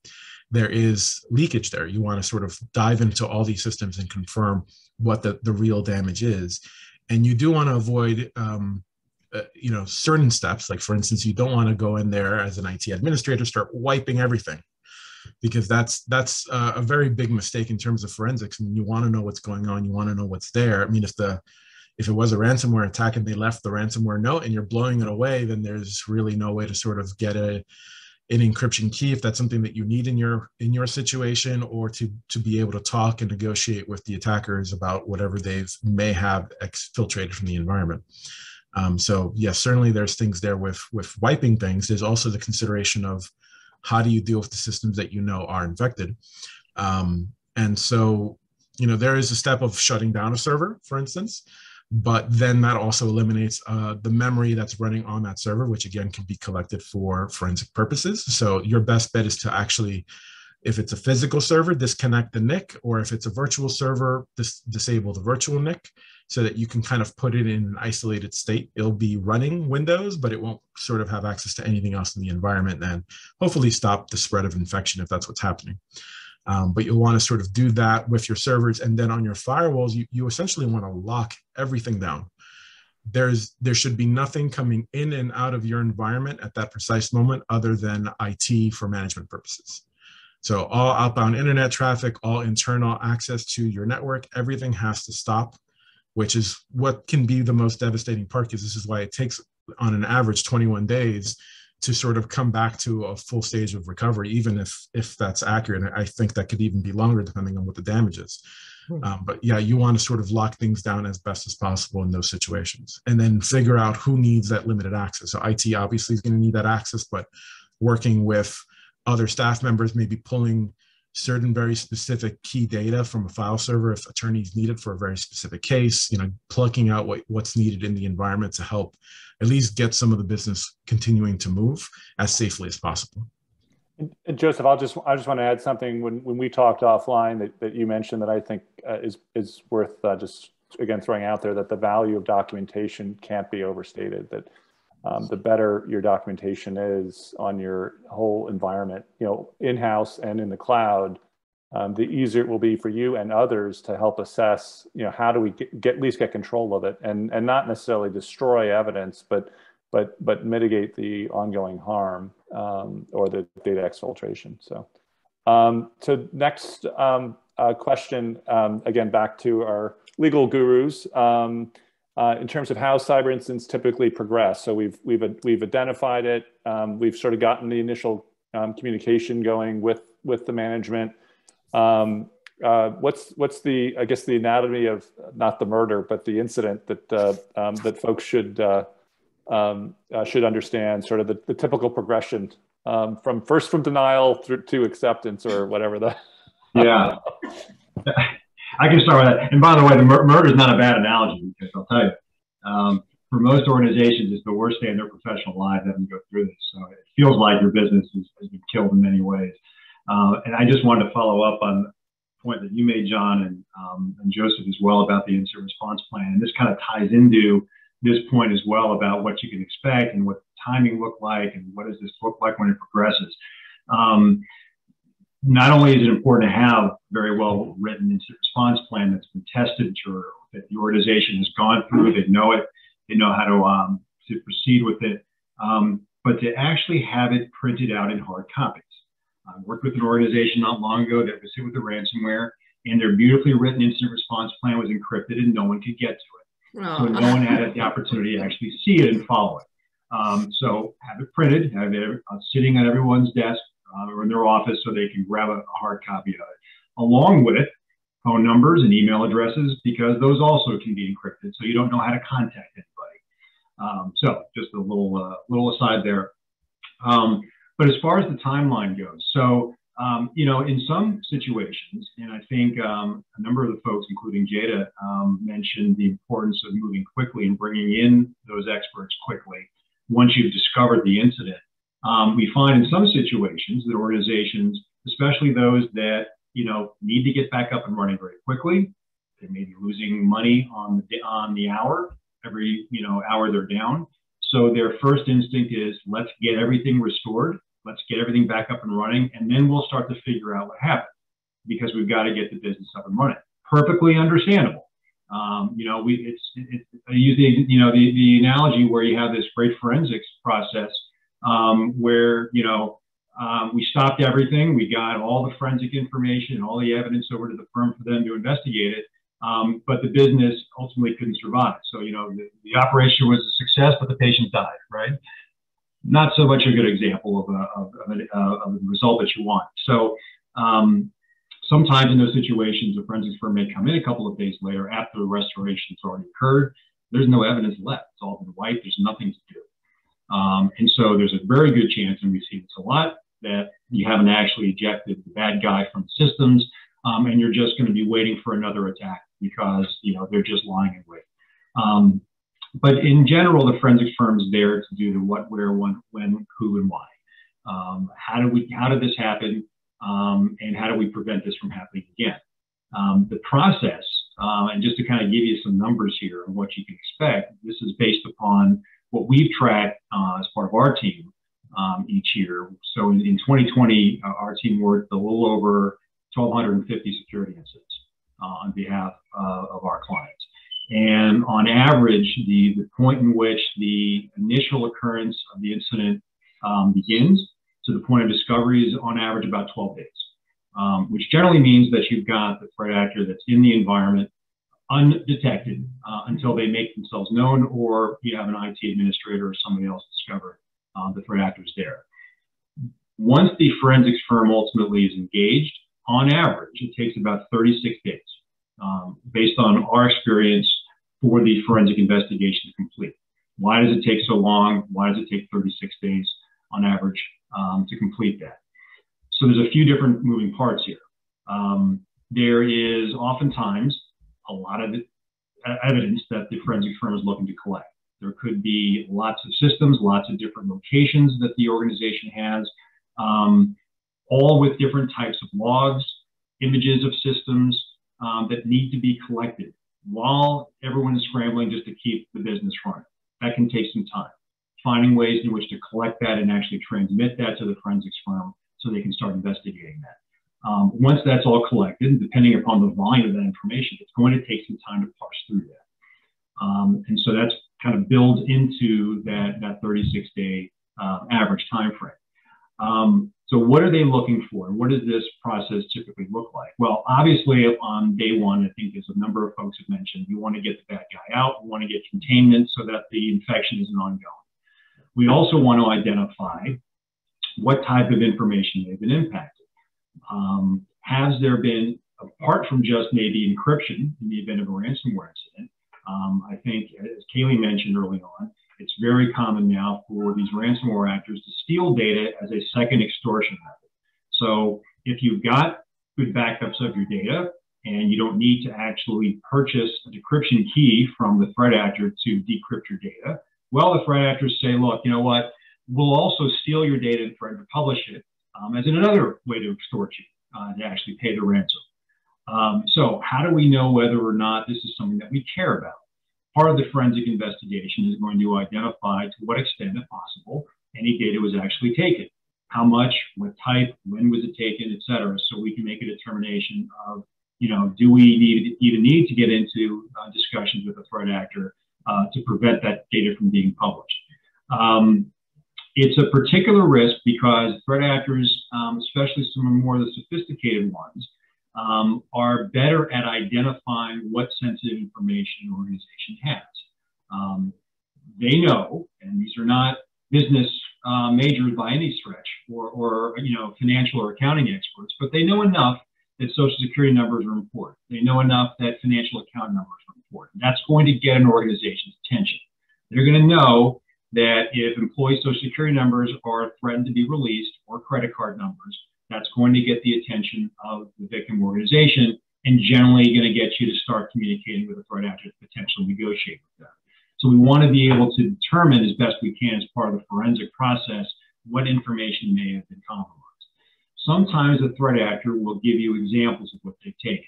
there is leakage there, you want to sort of dive into all these systems and confirm what the, the real damage is. And you do want to avoid um, uh, you know certain steps like for instance you don't want to go in there as an IT administrator start wiping everything because that's that's uh, a very big mistake in terms of forensics. I mean, you want to know what's going on. You want to know what's there. I mean, if the if it was a ransomware attack and they left the ransomware note and you're blowing it away, then there's really no way to sort of get a an encryption key if that's something that you need in your in your situation or to to be able to talk and negotiate with the attackers about whatever they've may have exfiltrated from the environment um, so yes certainly there's things there with with wiping things there's also the consideration of how do you deal with the systems that you know are infected? Um, and so, you know, there is a step of shutting down a server, for instance, but then that also eliminates uh, the memory that's running on that server, which again can be collected for forensic purposes. So your best bet is to actually, if it's a physical server, disconnect the NIC, or if it's a virtual server, dis disable the virtual NIC so that you can kind of put it in an isolated state. It'll be running Windows, but it won't sort of have access to anything else in the environment and hopefully stop the spread of infection if that's what's happening. Um, but you'll want to sort of do that with your servers. And then on your firewalls, you, you essentially want to lock everything down. There's there should be nothing coming in and out of your environment at that precise moment other than IT for management purposes. So all outbound internet traffic, all internal access to your network, everything has to stop which is what can be the most devastating part because this is why it takes on an average 21 days to sort of come back to a full stage of recovery even if if that's accurate. I think that could even be longer depending on what the damage is. Hmm. um, but yeah you want to sort of lock things down as best as possible in those situations and then figure out who needs that limited access. So it obviously is going to need that access but working with other staff members maybe pulling certain very specific key data from a file server if attorneys need it for a very specific case, you know, plucking out what, what's needed in the environment to help at least get some of the business continuing to move as safely as possible. And, Joseph, I'll just I just want to add something. When when we talked offline, that, that you mentioned that I think uh, is is worth uh, just again throwing out there that the value of documentation can't be overstated. That um, the better your documentation is on your whole environment, you know, in-house and in the cloud, um, the easier it will be for you and others to help assess, you know, how do we get, get, at least get control of it and and not necessarily destroy evidence, but but but mitigate the ongoing harm um, or the data exfiltration. So, um, so next um, uh, question um, again back to our legal gurus. Uh, in terms of how cyber incidents typically progress. So we've we've we've identified it. Um, we've sort of gotten the initial um, communication going with with the management. Um, uh, what's what's the I guess the anatomy of not the murder but the incident that uh, um, that folks should uh, um, uh, should understand sort of the, the typical progression um, from first from denial through to acceptance or whatever the yeah I can start with that. And by the way, the mur- murder is not a bad analogy because I'll tell you, um, for most organizations, it's the worst day in their professional life having to go through this. So it feels like your business has, has been killed in many ways. Uh, and I just wanted to follow up on the point that you made, John, and, um, and Joseph as well about the incident response plan. And this kind of ties into this point as well about what you can expect and what the timing look like and what does this look like when it progresses. Um, not only is it important to have very well written incident response plan that's been tested to, that the organization has gone through, they know it, they know how to, um, to proceed with it, um, but to actually have it printed out in hard copies. I worked with an organization not long ago that was hit with a ransomware, and their beautifully written incident response plan was encrypted and no one could get to it. Oh. So no one had the opportunity to actually see it and follow it. Um, so have it printed, have it uh, sitting on everyone's desk uh, or in their office so they can grab a, a hard copy of it, along with phone numbers and email addresses because those also can be encrypted, so you don't know how to contact anybody. Um, so just a little uh, little aside there. Um, but as far as the timeline goes, so um, you know, in some situations, and I think um, a number of the folks, including Jada, um, mentioned the importance of moving quickly and bringing in those experts quickly once you've discovered the incident. Um, we find in some situations that organizations, especially those that you know need to get back up and running very quickly, they may be losing money on the on the hour every you know hour they're down. So their first instinct is let's get everything restored Let's get everything back up and running, and then we'll start to figure out what happened because we've got to get the business up and running. Perfectly understandable. Um, you know, we it's it, I use the you know the, the analogy where you have this great forensics process um, where you know um, we stopped everything, we got all the forensic information, and all the evidence over to the firm for them to investigate it, um, but the business ultimately couldn't survive. So you know the, the operation was a success, but the patient died, right? not so much a good example of, a, of, of, a, of result that you want. So um, sometimes in those situations, a forensics firm may come in a couple of days later after the restoration has already occurred. There's no evidence left. It's all been wiped. There's nothing to do. Um, and so there's a very good chance, and we see this a lot, that you haven't actually ejected the bad guy from the systems, um, and you're just going to be waiting for another attack because you know they're just lying in wait. Um, but in general, the forensics firm is there to do the what, where, when, when who, and why. Um, how do we? How did this happen? Um, and how do we prevent this from happening again? Um, the process, uh, and just to kind of give you some numbers here of what you can expect, this is based upon what we've tracked uh, as part of our team um, each year. So in, in 2020, uh, our team worked a little over 1,250 security incidents uh, on behalf uh, of our clients. And on average, the, the point in which the initial occurrence of the incident um, begins to the point of discovery is on average about 12 days, um, which generally means that you've got the threat actor that's in the environment undetected uh, until they make themselves known or you have an IT administrator or somebody else discover uh, the threat actor is there. Once the forensics firm ultimately is engaged, on average, it takes about 36 days. Um, based on our experience for the forensic investigation to complete. Why does it take so long? Why does it take 36 days on average um, to complete that? So there's a few different moving parts here. Um, there is oftentimes a lot of evidence that the forensic firm is looking to collect. There could be lots of systems, lots of different locations that the organization has, um, all with different types of logs, images of systems um, that need to be collected while everyone is scrambling just to keep the business running. That can take some time. Finding ways in which to collect that and actually transmit that to the forensics firm so they can start investigating that. Um, once that's all collected, depending upon the volume of that information, it's going to take some time to parse through that. Um, and so that's kind of builds into that, that 36 day uh, average time frame. Um, so what are they looking for? What does this process typically look like? Well, obviously on day one, I think as a number of folks have mentioned, we want to get the bad guy out. We want to get containment so that the infection isn't ongoing. We also want to identify what type of information they've been impacted. Um, has there been, apart from just maybe encryption in the event of a ransomware incident, um, I think as Kaylee mentioned early on, it's very common now for these ransomware actors to steal data as a second extortion method. So if you've got good backups of your data and you don't need to actually purchase a decryption key from the threat actor to decrypt your data, well, the threat actors say, look, you know what? We'll also steal your data and threaten to publish it um, as another way to extort you uh, to actually pay the ransom. Um, so how do we know whether or not this is something that we care about? part of the forensic investigation is going to identify to what extent, if possible, any data was actually taken. How much, what type, when was it taken, et cetera, so we can make a determination of, you know, do we need, even need to get into uh, discussions with a threat actor uh, to prevent that data from being published. Um, it's a particular risk because threat actors, um, especially some of the more sophisticated ones, um, are better at identifying what sensitive information an organization has. Um, they know, and these are not business uh, majors by any stretch, or, or you know financial or accounting experts, but they know enough that social security numbers are important. They know enough that financial account numbers are important. That's going to get an organization's attention. They're going to know that if employee social security numbers are threatened to be released or credit card numbers, that's going to get the attention of the victim organization and generally going to get you to start communicating with a threat actor to potentially negotiate with them. So we want to be able to determine as best we can as part of the forensic process what information may have been compromised. Sometimes a threat actor will give you examples of what they've taken.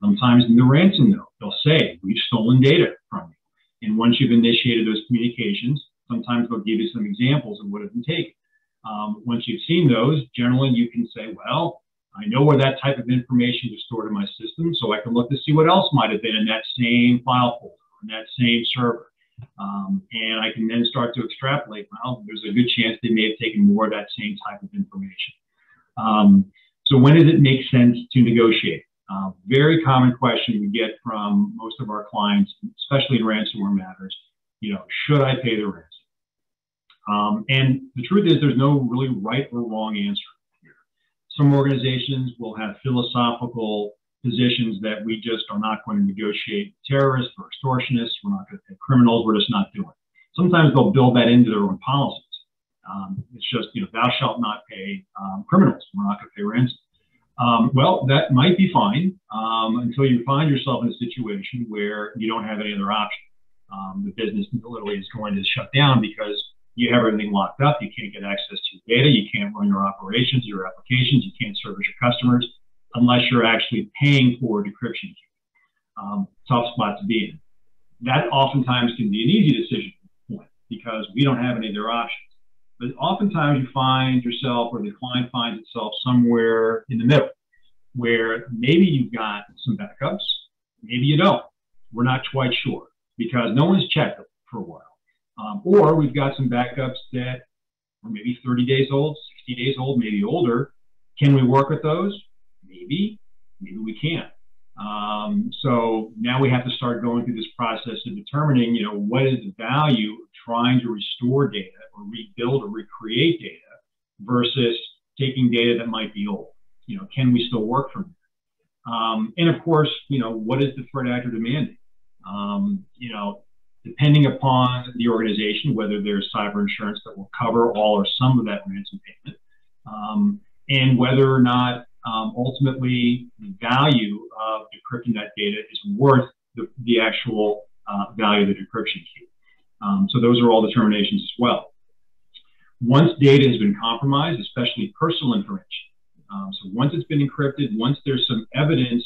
Sometimes in the ransom note, they'll say, we've stolen data from you. And once you've initiated those communications, sometimes they'll give you some examples of what it been take. Um, once you've seen those, generally you can say, well, I know where that type of information is stored in my system, so I can look to see what else might have been in that same file folder, in that same server. Um, and I can then start to extrapolate, well, there's a good chance they may have taken more of that same type of information. Um, so when does it make sense to negotiate? Uh, very common question we get from most of our clients, especially in ransomware matters, you know, should I pay the ransom? Um, and the truth is there's no really right or wrong answer here. Some organizations will have philosophical positions that we just are not going to negotiate terrorists or extortionists. We're not going to criminals. We're just not doing. Sometimes they'll build that into their own policies. Um, it's just, you know, thou shalt not pay um, criminals. We're not going to pay ransom. Um, well, that might be fine um, until you find yourself in a situation where you don't have any other option. Um, the business literally is going to shut down because you have everything locked up. You can't get access to your data. You can't run your operations, your applications. You can't service your customers unless you're actually paying for decryption. Um, tough spot to be in. That oftentimes can be an easy decision point because we don't have any other options. But oftentimes you find yourself or the client finds itself somewhere in the middle where maybe you've got some backups, maybe you don't. We're not quite sure because no one's checked for a while. Um, or we've got some backups that are maybe 30 days old, 60 days old, maybe older. Can we work with those? Maybe, maybe we can't. Um, so now we have to start going through this process of determining, you know, what is the value of trying to restore data or rebuild or recreate data versus taking data that might be old. You know, can we still work from there? Um, and of course, you know, what is the threat actor demanding? Um, you know, depending upon the organization, whether there's cyber insurance that will cover all or some of that ransom payment, um, and whether or not um, ultimately the value of decrypting that data is worth the, the actual uh, value of the decryption key. Um, so those are all determinations as well. Once data has been compromised, especially personal information, um, so once it's been encrypted, once there's some evidence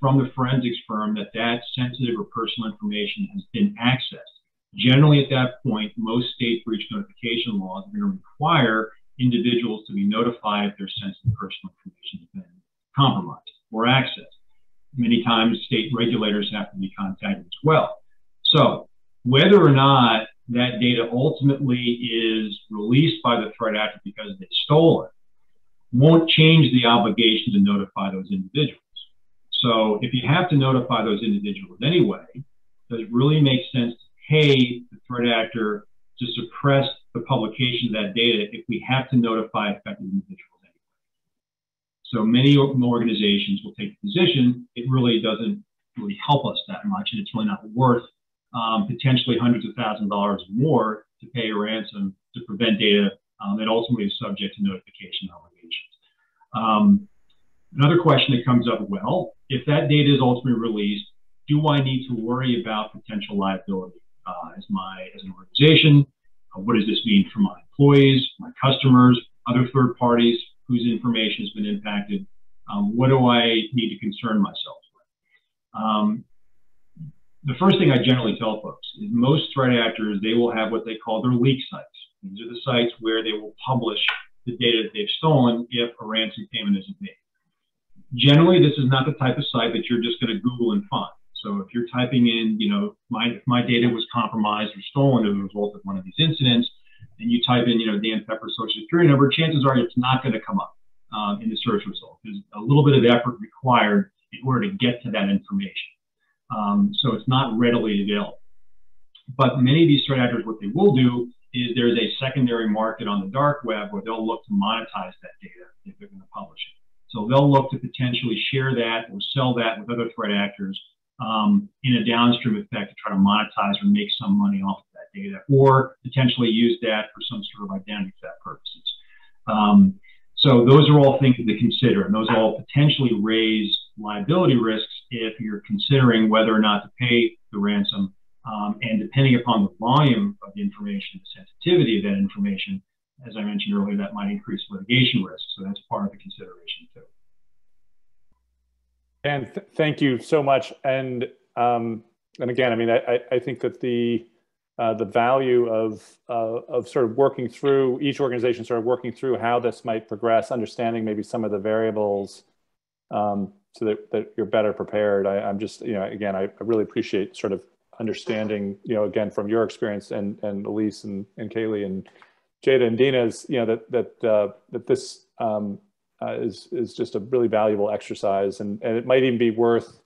from the forensics firm that that sensitive or personal information has been accessed, generally at that point, most state breach notification laws are going to require individuals to be notified if their sensitive personal information has been compromised or accessed. Many times, state regulators have to be contacted as well. So, whether or not that data ultimately is released by the threat actor because they stole it won't change the obligation to notify those individuals. So, if you have to notify those individuals anyway, does it really make sense to pay the threat actor to suppress the publication of that data if we have to notify affected individuals anyway. So many organizations will take the position it really doesn't really help us that much, and it's really not worth um, potentially hundreds of thousands of dollars more to pay a ransom to prevent data um, that ultimately is subject to notification obligations. Um, another question that comes up, well, if that data is ultimately released, do I need to worry about potential liability uh, as my as an organization? Uh, what does this mean for my employees, my customers, other third parties whose information has been impacted? Um, what do I need to concern myself with? Um, the first thing I generally tell folks is most threat actors, they will have what they call their leak sites. These are the sites where they will publish the data that they've stolen if a ransom payment isn't made. Generally, this is not the type of site that you're just going to Google and find. So if you're typing in, you know, my, if my data was compromised or stolen as a result of one of these incidents, and you type in, you know, Dan Pepper social security number, chances are it's not going to come up. um, in the search result. There's a little bit of effort required in order to get to that information. Um, so it's not readily available. But many of these threat actors, what they will do is there's a secondary market on the dark web where they'll look to monetize that data if they're going to publish it. So they'll look to potentially share that or sell that with other threat actors um, in a downstream effect to try to monetize or make some money off of that data, or potentially use that for some sort of identity theft purposes. Um, so those are all things to consider, and those all potentially raise liability risks if you're considering whether or not to pay the ransom. Um, and depending upon the volume of the information, the sensitivity of that information, as I mentioned earlier, that might increase litigation risk. So that's part of the consideration too. And th thank you so much. And um, and again, I mean, I, I think that the uh, the value of uh, of sort of working through each organization, sort of working through how this might progress, understanding maybe some of the variables, um, so that, that you're better prepared. I, am just, you know, again, I, I, really appreciate sort of understanding, you know, again from your experience and and Elise and and Kaylee and Jada and Dina's, you know, that that uh, that this um, uh, is is just a really valuable exercise, and and it might even be worth,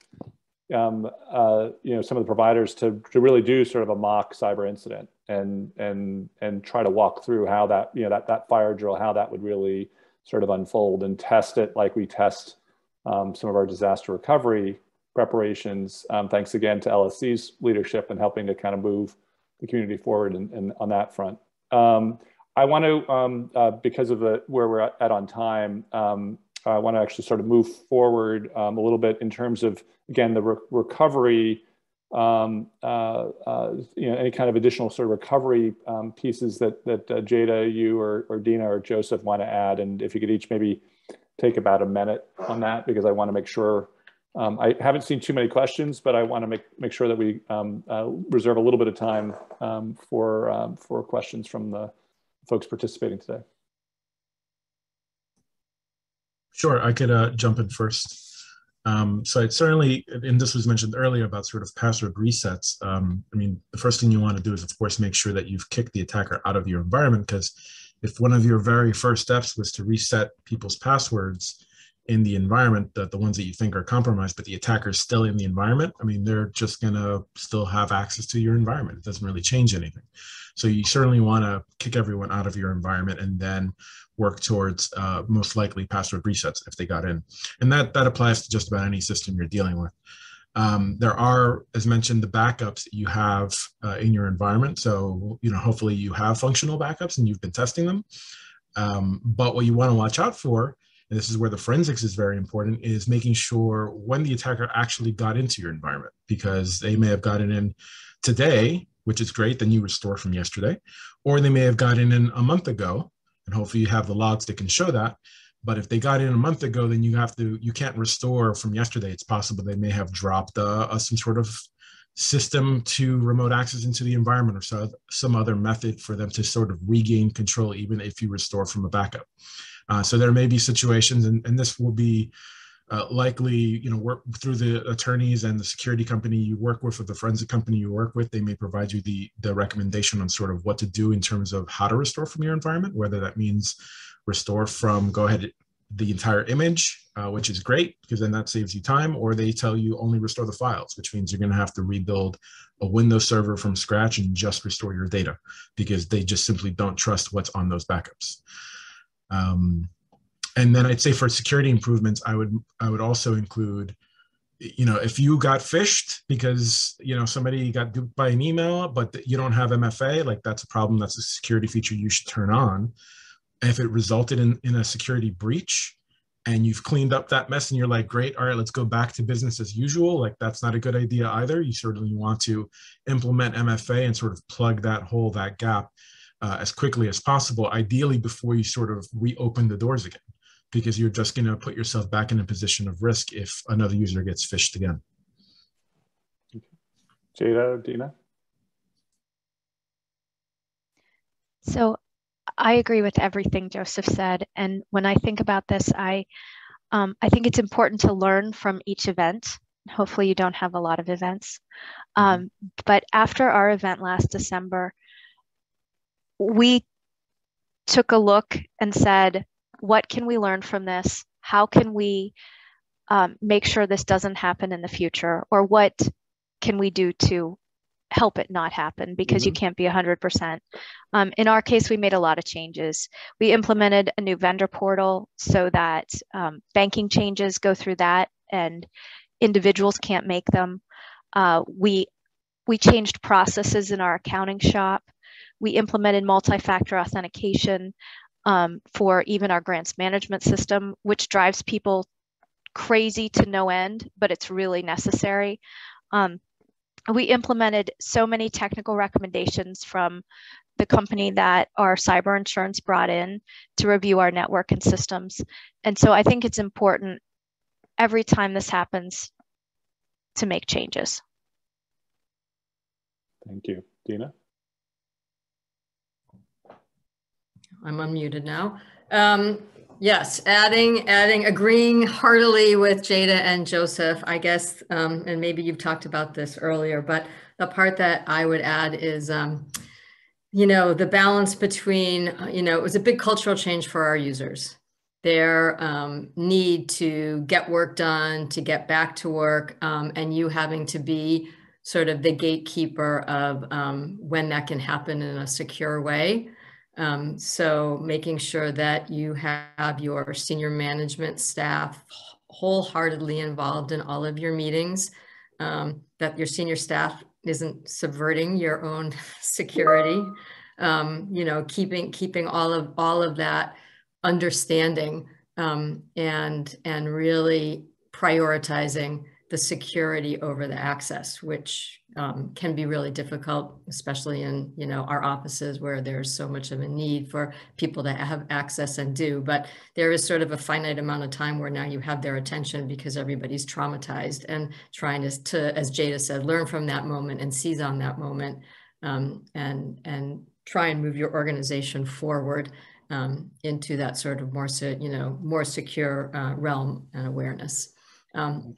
um, uh, you know, some of the providers to to really do sort of a mock cyber incident and and and try to walk through how that you know that that fire drill how that would really sort of unfold and test it like we test um, some of our disaster recovery preparations. Um, thanks again to LSC's leadership and helping to kind of move the community forward and, and on that front. Um, I want to, um, uh, because of the where we're at on time, um, I want to actually sort of move forward um, a little bit in terms of again the re recovery, um, uh, uh, you know, any kind of additional sort of recovery um, pieces that that uh, Jada, you or, or Dina or Joseph want to add, and if you could each maybe take about a minute on that because I want to make sure. Um, I haven't seen too many questions, but I want to make make sure that we uh, reserve a little bit of time for for questions from the folks participating today? Sure, I could uh, jump in first. Um, so it certainly, and this was mentioned earlier about sort of password resets. Um, I mean, the first thing you want to do is, of course, make sure that you've kicked the attacker out of your environment because if one of your very first steps was to reset people's passwords in the environment, that the ones that you think are compromised, but the attacker is still in the environment, I mean, they're just going to still have access to your environment. It doesn't really change anything. So you certainly want to kick everyone out of your environment and then work towards uh, most likely password resets if they got in. And that, that applies to just about any system you're dealing with. Um, there are, as mentioned, the backups that you have uh, in your environment. So, you know, hopefully you have functional backups and you've been testing them. Um, but what you want to watch out for, and this is where the forensics is very important, is making sure when the attacker actually got into your environment, because they may have gotten in today which is great, then you restore from yesterday. Or they may have gotten in a month ago, and hopefully you have the logs that can show that. But if they got in a month ago, then you have to, you can't restore from yesterday. It's possible they may have dropped uh, uh, some sort of system to remote access into the environment or so, some other method for them to sort of regain control, even if you restore from a backup. Uh, so there may be situations, and, and this will be uh, likely you know work through the attorneys and the security company you work with or the forensic company you work with. They may provide you the the recommendation on sort of what to do in terms of how to restore from your environment whether that means restore from go ahead the entire image uh, which is great because then that saves you time or they tell you only restore the files which means you're going to have to rebuild a windows server from scratch and just restore your data because they just simply don't trust what's on those backups um, and then I'd say for security improvements, I would I would also include, you know, if you got phished because you know somebody got duped by an email, but you don't have MFA, like that's a problem. That's a security feature you should turn on. if it resulted in in a security breach, and you've cleaned up that mess, and you're like, great, all right, let's go back to business as usual. Like that's not a good idea either. You certainly want to implement MFA and sort of plug that hole, that gap. Uh, as quickly as possible, ideally before you sort of reopen the doors again because you're just going to put yourself back in a position of risk if another user gets phished again. Jada, Dina? So I agree with everything Joseph said. And when I think about this, I, um, I think it's important to learn from each event. Hopefully you don't have a lot of events. Um, but after our event last December, we took a look and said, what can we learn from this? How can we um, make sure this doesn't happen in the future? Or what can we do to help it not happen because mm-hmm. you can't be 100%. Um, in our case, we made a lot of changes. We implemented a new vendor portal so that um, banking changes go through that and individuals can't make them. Uh, we we changed processes in our accounting shop. We implemented multi-factor authentication um, for even our grants management system, which drives people crazy to no end, but it's really necessary. Um, we implemented so many technical recommendations from the company that our cyber insurance brought in to review our network and systems. And so I think it's important every time this happens to make changes. Thank you. Dina? I'm unmuted now. Um, yes, adding, adding, agreeing heartily with Jada and Joseph, I guess, um, and maybe you've talked about this earlier, but the part that I would add is, um, you know, the balance between, you know, it was a big cultural change for our users. Their um, need to get work done, to get back to work, um, and you having to be sort of the gatekeeper of um, when that can happen in a secure way. Um, so making sure that you have your senior management staff wholeheartedly involved in all of your meetings, um, that your senior staff isn't subverting your own security, um, you know, keeping keeping all of all of that understanding um, and and really prioritizing the security over the access, which um, can be really difficult, especially in you know our offices where there's so much of a need for people to have access and do. But there is sort of a finite amount of time where now you have their attention because everybody's traumatized and trying to, to as Jada said, learn from that moment and seize on that moment um, and and try and move your organization forward um, into that sort of more you know more secure uh, realm and awareness. Um,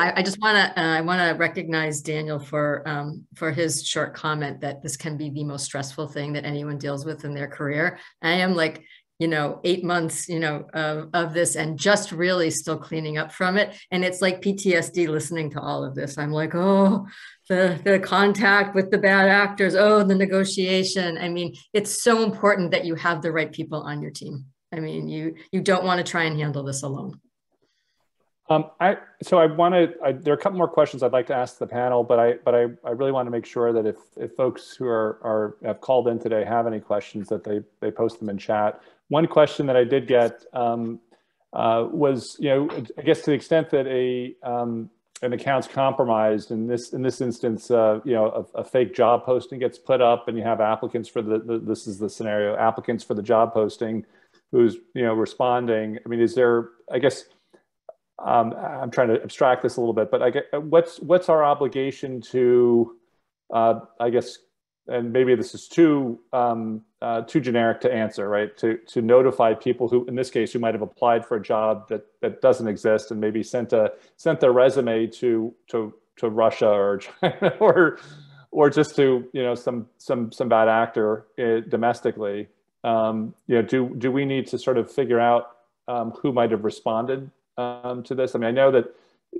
I, I just want to uh, I want to recognize Daniel for um, for his short comment that this can be the most stressful thing that anyone deals with in their career. I am like you know eight months you know of, of this and just really still cleaning up from it. And it's like ptsd listening to all of this. I'm like oh the the contact with the bad actors. Oh the negotiation. I mean it's so important that you have the right people on your team. I mean you you don't want to try and handle this alone um, I, so I want to, there are a couple more questions I'd like to ask the panel, but I, but I, I really want to make sure that if, if folks who are, are, have called in today have any questions that they, they post them in chat. One question that I did get um, uh, was, you know, I guess to the extent that a, um, an account's compromised, in this, in this instance, uh, you know, a, a, fake job posting gets put up and you have applicants for the, the, this is the scenario, applicants for the job posting who's, you know, responding. I mean, is there, I guess, um, I'm trying to abstract this a little bit, but I get what's what's our obligation to, uh, I guess, and maybe this is too um, uh, too generic to answer, right? To to notify people who, in this case, who might have applied for a job that that doesn't exist and maybe sent a sent their resume to to to Russia or China or or just to you know some some some bad actor uh, domestically. Um, you know, do do we need to sort of figure out um, who might have responded um, to this? I mean, I know that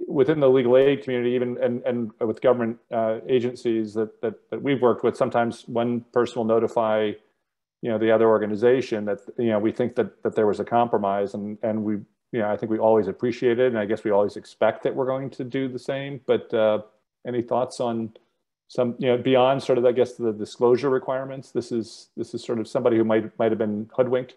within the legal aid community, even and, and with government uh, agencies that, that, that we've worked with, sometimes one person will notify, you know, the other organization that, you know, we think that, that there was a compromise and, and we, you know, I think we always appreciate it. And I guess we always expect that we're going to do the same, but uh, any thoughts on some, you know, beyond sort of, I guess, the disclosure requirements, this is, this is sort of somebody who might, might have been hoodwinked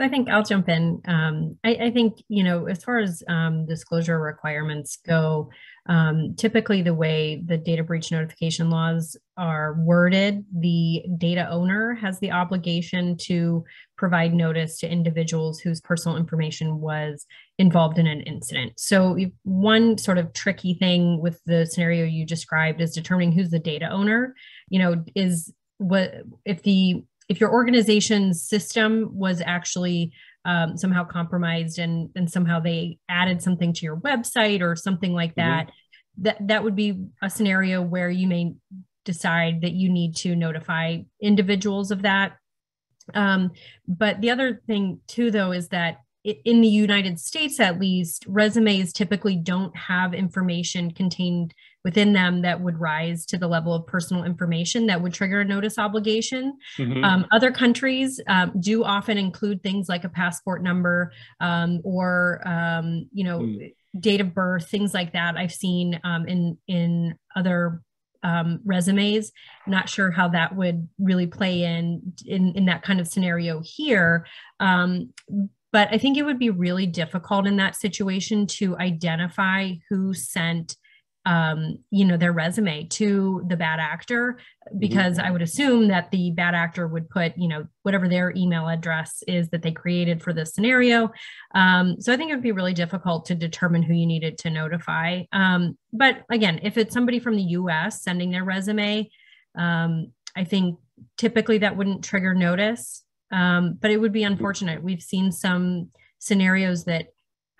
So I think I'll jump in. Um, I, I, think, you know, as far as um, disclosure requirements go, um, typically the way the data breach notification laws are worded, the data owner has the obligation to provide notice to individuals whose personal information was involved in an incident. So one sort of tricky thing with the scenario you described is determining who's the data owner. You know, is what if the if your organization's system was actually um, somehow compromised and and somehow they added something to your website or something like mm-hmm. that mm-hmm. that that would be a scenario where you may decide that you need to notify individuals of that. Um, but the other thing too, though, is that in the United States, at least, resumes typically don't have information contained within them that would rise to the level of personal information that would trigger a notice obligation. Mm-hmm. Um, other countries um, do often include things like a passport number um, or, um, you know, mm. date of birth, things like that. I've seen um, in in other um, resumes. Not sure how that would really play in in, in that kind of scenario here. Um, but I think it would be really difficult in that situation to identify who sent um, you know, their resume to the bad actor because mm-hmm. I would assume that the bad actor would put, you know, whatever their email address is that they created for this scenario. Um, so I think it would be really difficult to determine who you needed to notify. Um, but again, if it's somebody from the US sending their resume, um, I think typically that wouldn't trigger notice. Um, but it would be mm-hmm. unfortunate. We've seen some scenarios that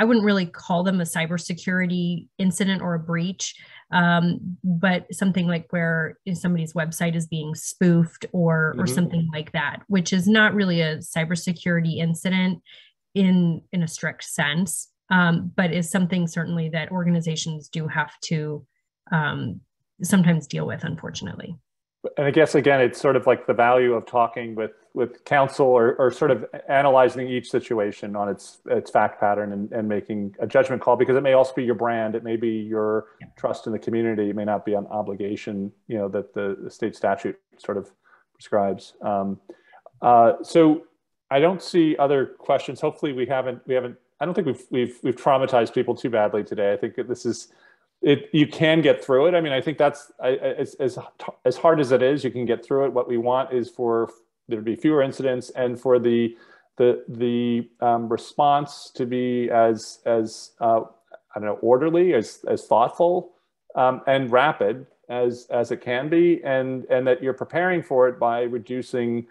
I wouldn't really call them a cybersecurity incident or a breach, um, but something like where somebody's website is being spoofed or mm-hmm. or something like that, which is not really a cybersecurity incident in in a strict sense, um, but is something certainly that organizations do have to um, sometimes deal with, unfortunately and I guess again, it's sort of like the value of talking with with counsel or, or sort of analyzing each situation on its its fact pattern and, and making a judgment call because it may also be your brand, it may be your trust in the community, it may not be an obligation, you know, that the, the state statute sort of prescribes. Um, uh, so I don't see other questions. Hopefully, we haven't we haven't. I don't think we've we've we've traumatized people too badly today. I think that this is it you can get through it. I mean, I think that's as as as hard as it is, you can get through it. What we want is for there to be fewer incidents and for the the the um, response to be as as uh, I don't know orderly, as as thoughtful um, and rapid as as it can be, and and that you're preparing for it by reducing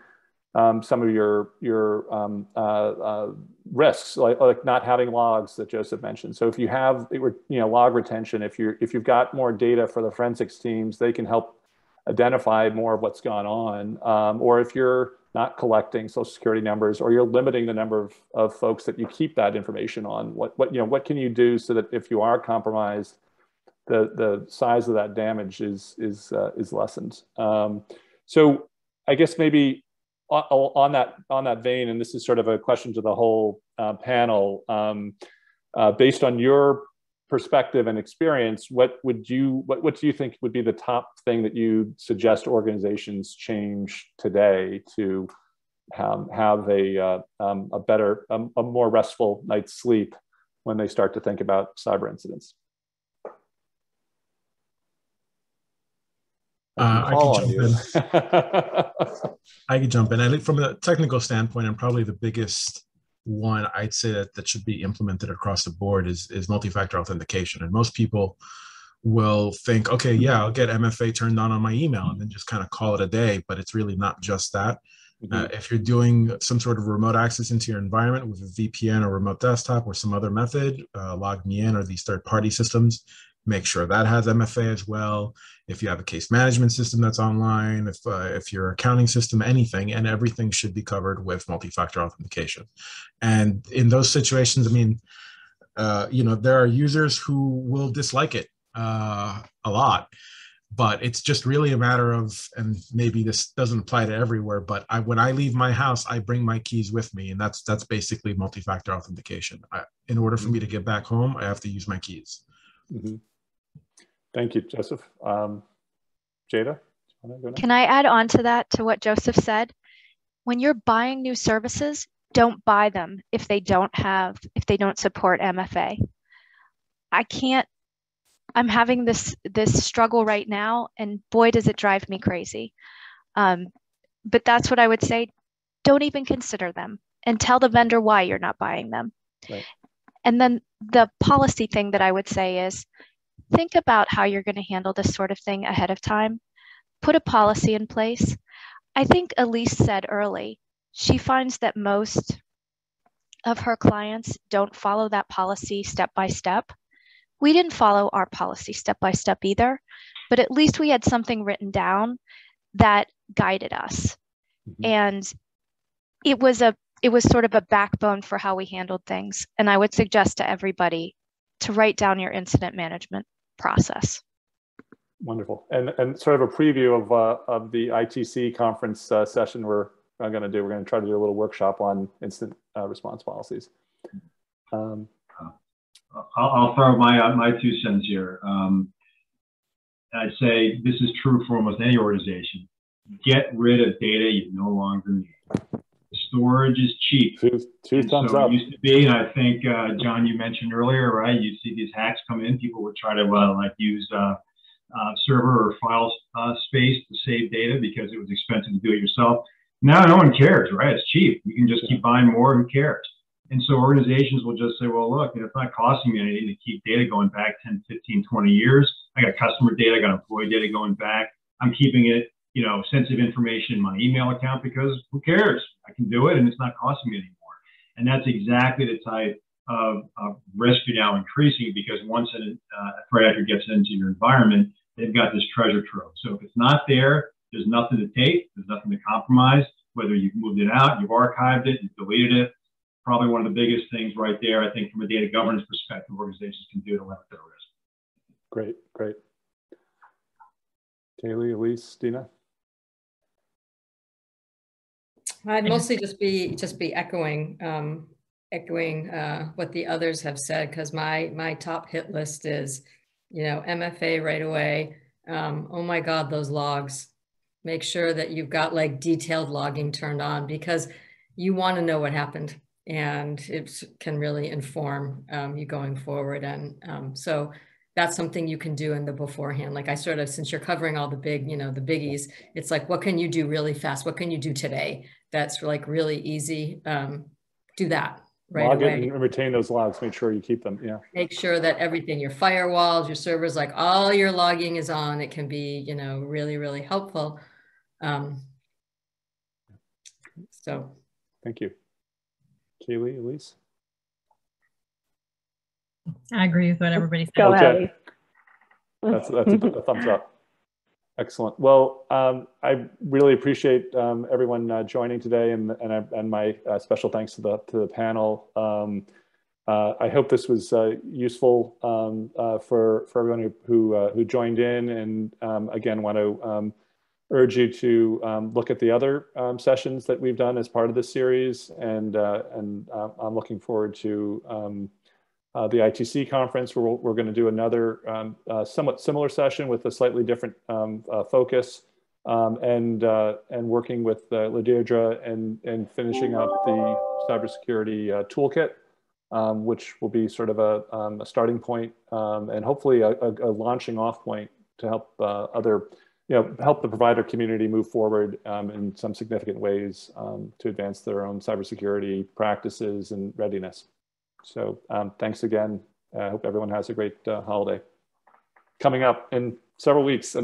um, some of your your um, uh, uh, risks, like, like not having logs that Joseph mentioned. So if you have you know log retention, if you if you've got more data for the forensics teams, they can help identify more of what's gone on. Um, or if you're not collecting social security numbers, or you're limiting the number of, of folks that you keep that information on, what what you know what can you do so that if you are compromised, the the size of that damage is is uh, is lessened. Um, so I guess maybe on that on that vein, and this is sort of a question to the whole uh, panel. Um, uh, based on your perspective and experience, what would you what what do you think would be the top thing that you suggest organizations change today to um, have a uh, um, a better a, a more restful night's sleep when they start to think about cyber incidents? Uh, I could jump in. I could jump in. I think from a technical standpoint, and probably the biggest one I'd say that, that should be implemented across the board is, is multi-factor authentication. And most people will think, okay, yeah, I'll get MFA turned on on my email and then just kind of call it a day. But it's really not just that. Mm-hmm. Uh, if you're doing some sort of remote access into your environment with a VPN or remote desktop or some other method, uh, LogMeIn or these third-party systems, make sure that has MFA as well. If you have a case management system that's online, if uh, if your accounting system, anything, and everything should be covered with multi-factor authentication. And in those situations, I mean, uh, you know, there are users who will dislike it uh, a lot, but it's just really a matter of, and maybe this doesn't apply to everywhere, but I, when I leave my house, I bring my keys with me, and that's that's basically multi-factor authentication. I, in order for me to get back home, I have to use my keys. Mm -hmm. Thank you, Joseph. Um, Jada? Can I add on to that, to what Joseph said? When you're buying new services, don't buy them if they don't have, if they don't support MFA. I can't, I'm having this, this struggle right now, and boy, does it drive me crazy. Um, but that's what I would say. Don't even consider them and tell the vendor why you're not buying them. Right. And then the policy thing that I would say is think about how you're going to handle this sort of thing ahead of time. Put a policy in place. I think Elise said early, she finds that most of her clients don't follow that policy step by step. we didn't follow our policy step by step either, but at least we had something written down that guided us. Mm-hmm. And it was a it was sort of a backbone for how we handled things. And I would suggest to everybody to write down your incident management process. Wonderful. And, and sort of a preview of, uh, of the ITC conference uh, session we're going to do. We're going to try to do a little workshop on incident uh, response policies. Um, I'll, I'll, throw my, uh, my two cents here. Um, I'd say this is true for almost any organization. Get rid of data you no longer need storage is cheap. Two, two thumbs so up. It used to be, and I think uh, John, you mentioned earlier, right? You see these hacks come in. People would try to uh, like use uh, uh server or file uh, space to save data because it was expensive to do it yourself. Now no one cares, right? It's cheap. You can just keep buying more. Who cares? And so organizations will just say, well, look, it's not costing me anything to keep data going back 10, 15, 20 years. I got customer data, I got employee data going back. I'm keeping it you know, sensitive information in my email account because who cares? I can do it and it's not costing me anymore. And that's exactly the type of, of risk you're now increasing because once a, uh, a threat actor gets into your environment, they've got this treasure trove. So if it's not there, there's nothing to take, there's nothing to compromise, whether you've moved it out, you've archived it, you've deleted it. Probably one of the biggest things right there, I think, from a data governance perspective, organizations can do to limit their risk. Great, great. Kaylee, Elise, Dina? I'd mostly just be just be echoing um, echoing uh, what the others have said because my my top hit list is, you know, MFA right away. Um, oh my God, those logs. Make sure that you've got like detailed logging turned on because you want to know what happened and it can really inform um, you going forward. And um, so that's something you can do in the beforehand. Like I sort of, since you're covering all the big, you know, the biggies, it's like, what can you do really fast? What can you do today? That's like really easy. Um, do that right Log away. and retain those logs. Make sure you keep them. Yeah. Make sure that everything, your firewalls, your servers, like all your logging is on. It can be, you know, really, really helpful. Um, so. Thank you. Kaylee, Elise? I agree with what everybody said. Go ahead. That's, that's a, a, thumbs up. Excellent. Well, um, I really appreciate um, everyone uh, joining today, and and, and my uh, special thanks to the to the panel. Um, uh, I hope this was uh, useful um, uh, for for everyone who who, uh, who joined in, and um, again, want to um, urge you to look at the other sessions that we've done as part of this series, and and I'm looking forward to uh, the ITC conference, we're, we're going to do another um, uh, somewhat similar session with a slightly different um, uh, focus um, and, uh, and working with uh, and, and finishing up the cybersecurity uh, toolkit, um, which will be sort of a, um, a starting point, and hopefully a, a, a, launching off point to help other, you know, help the provider community move forward in some significant ways to advance their own cybersecurity practices and readiness. So um, thanks again. I hope everyone has a great uh, holiday. Coming up in several weeks.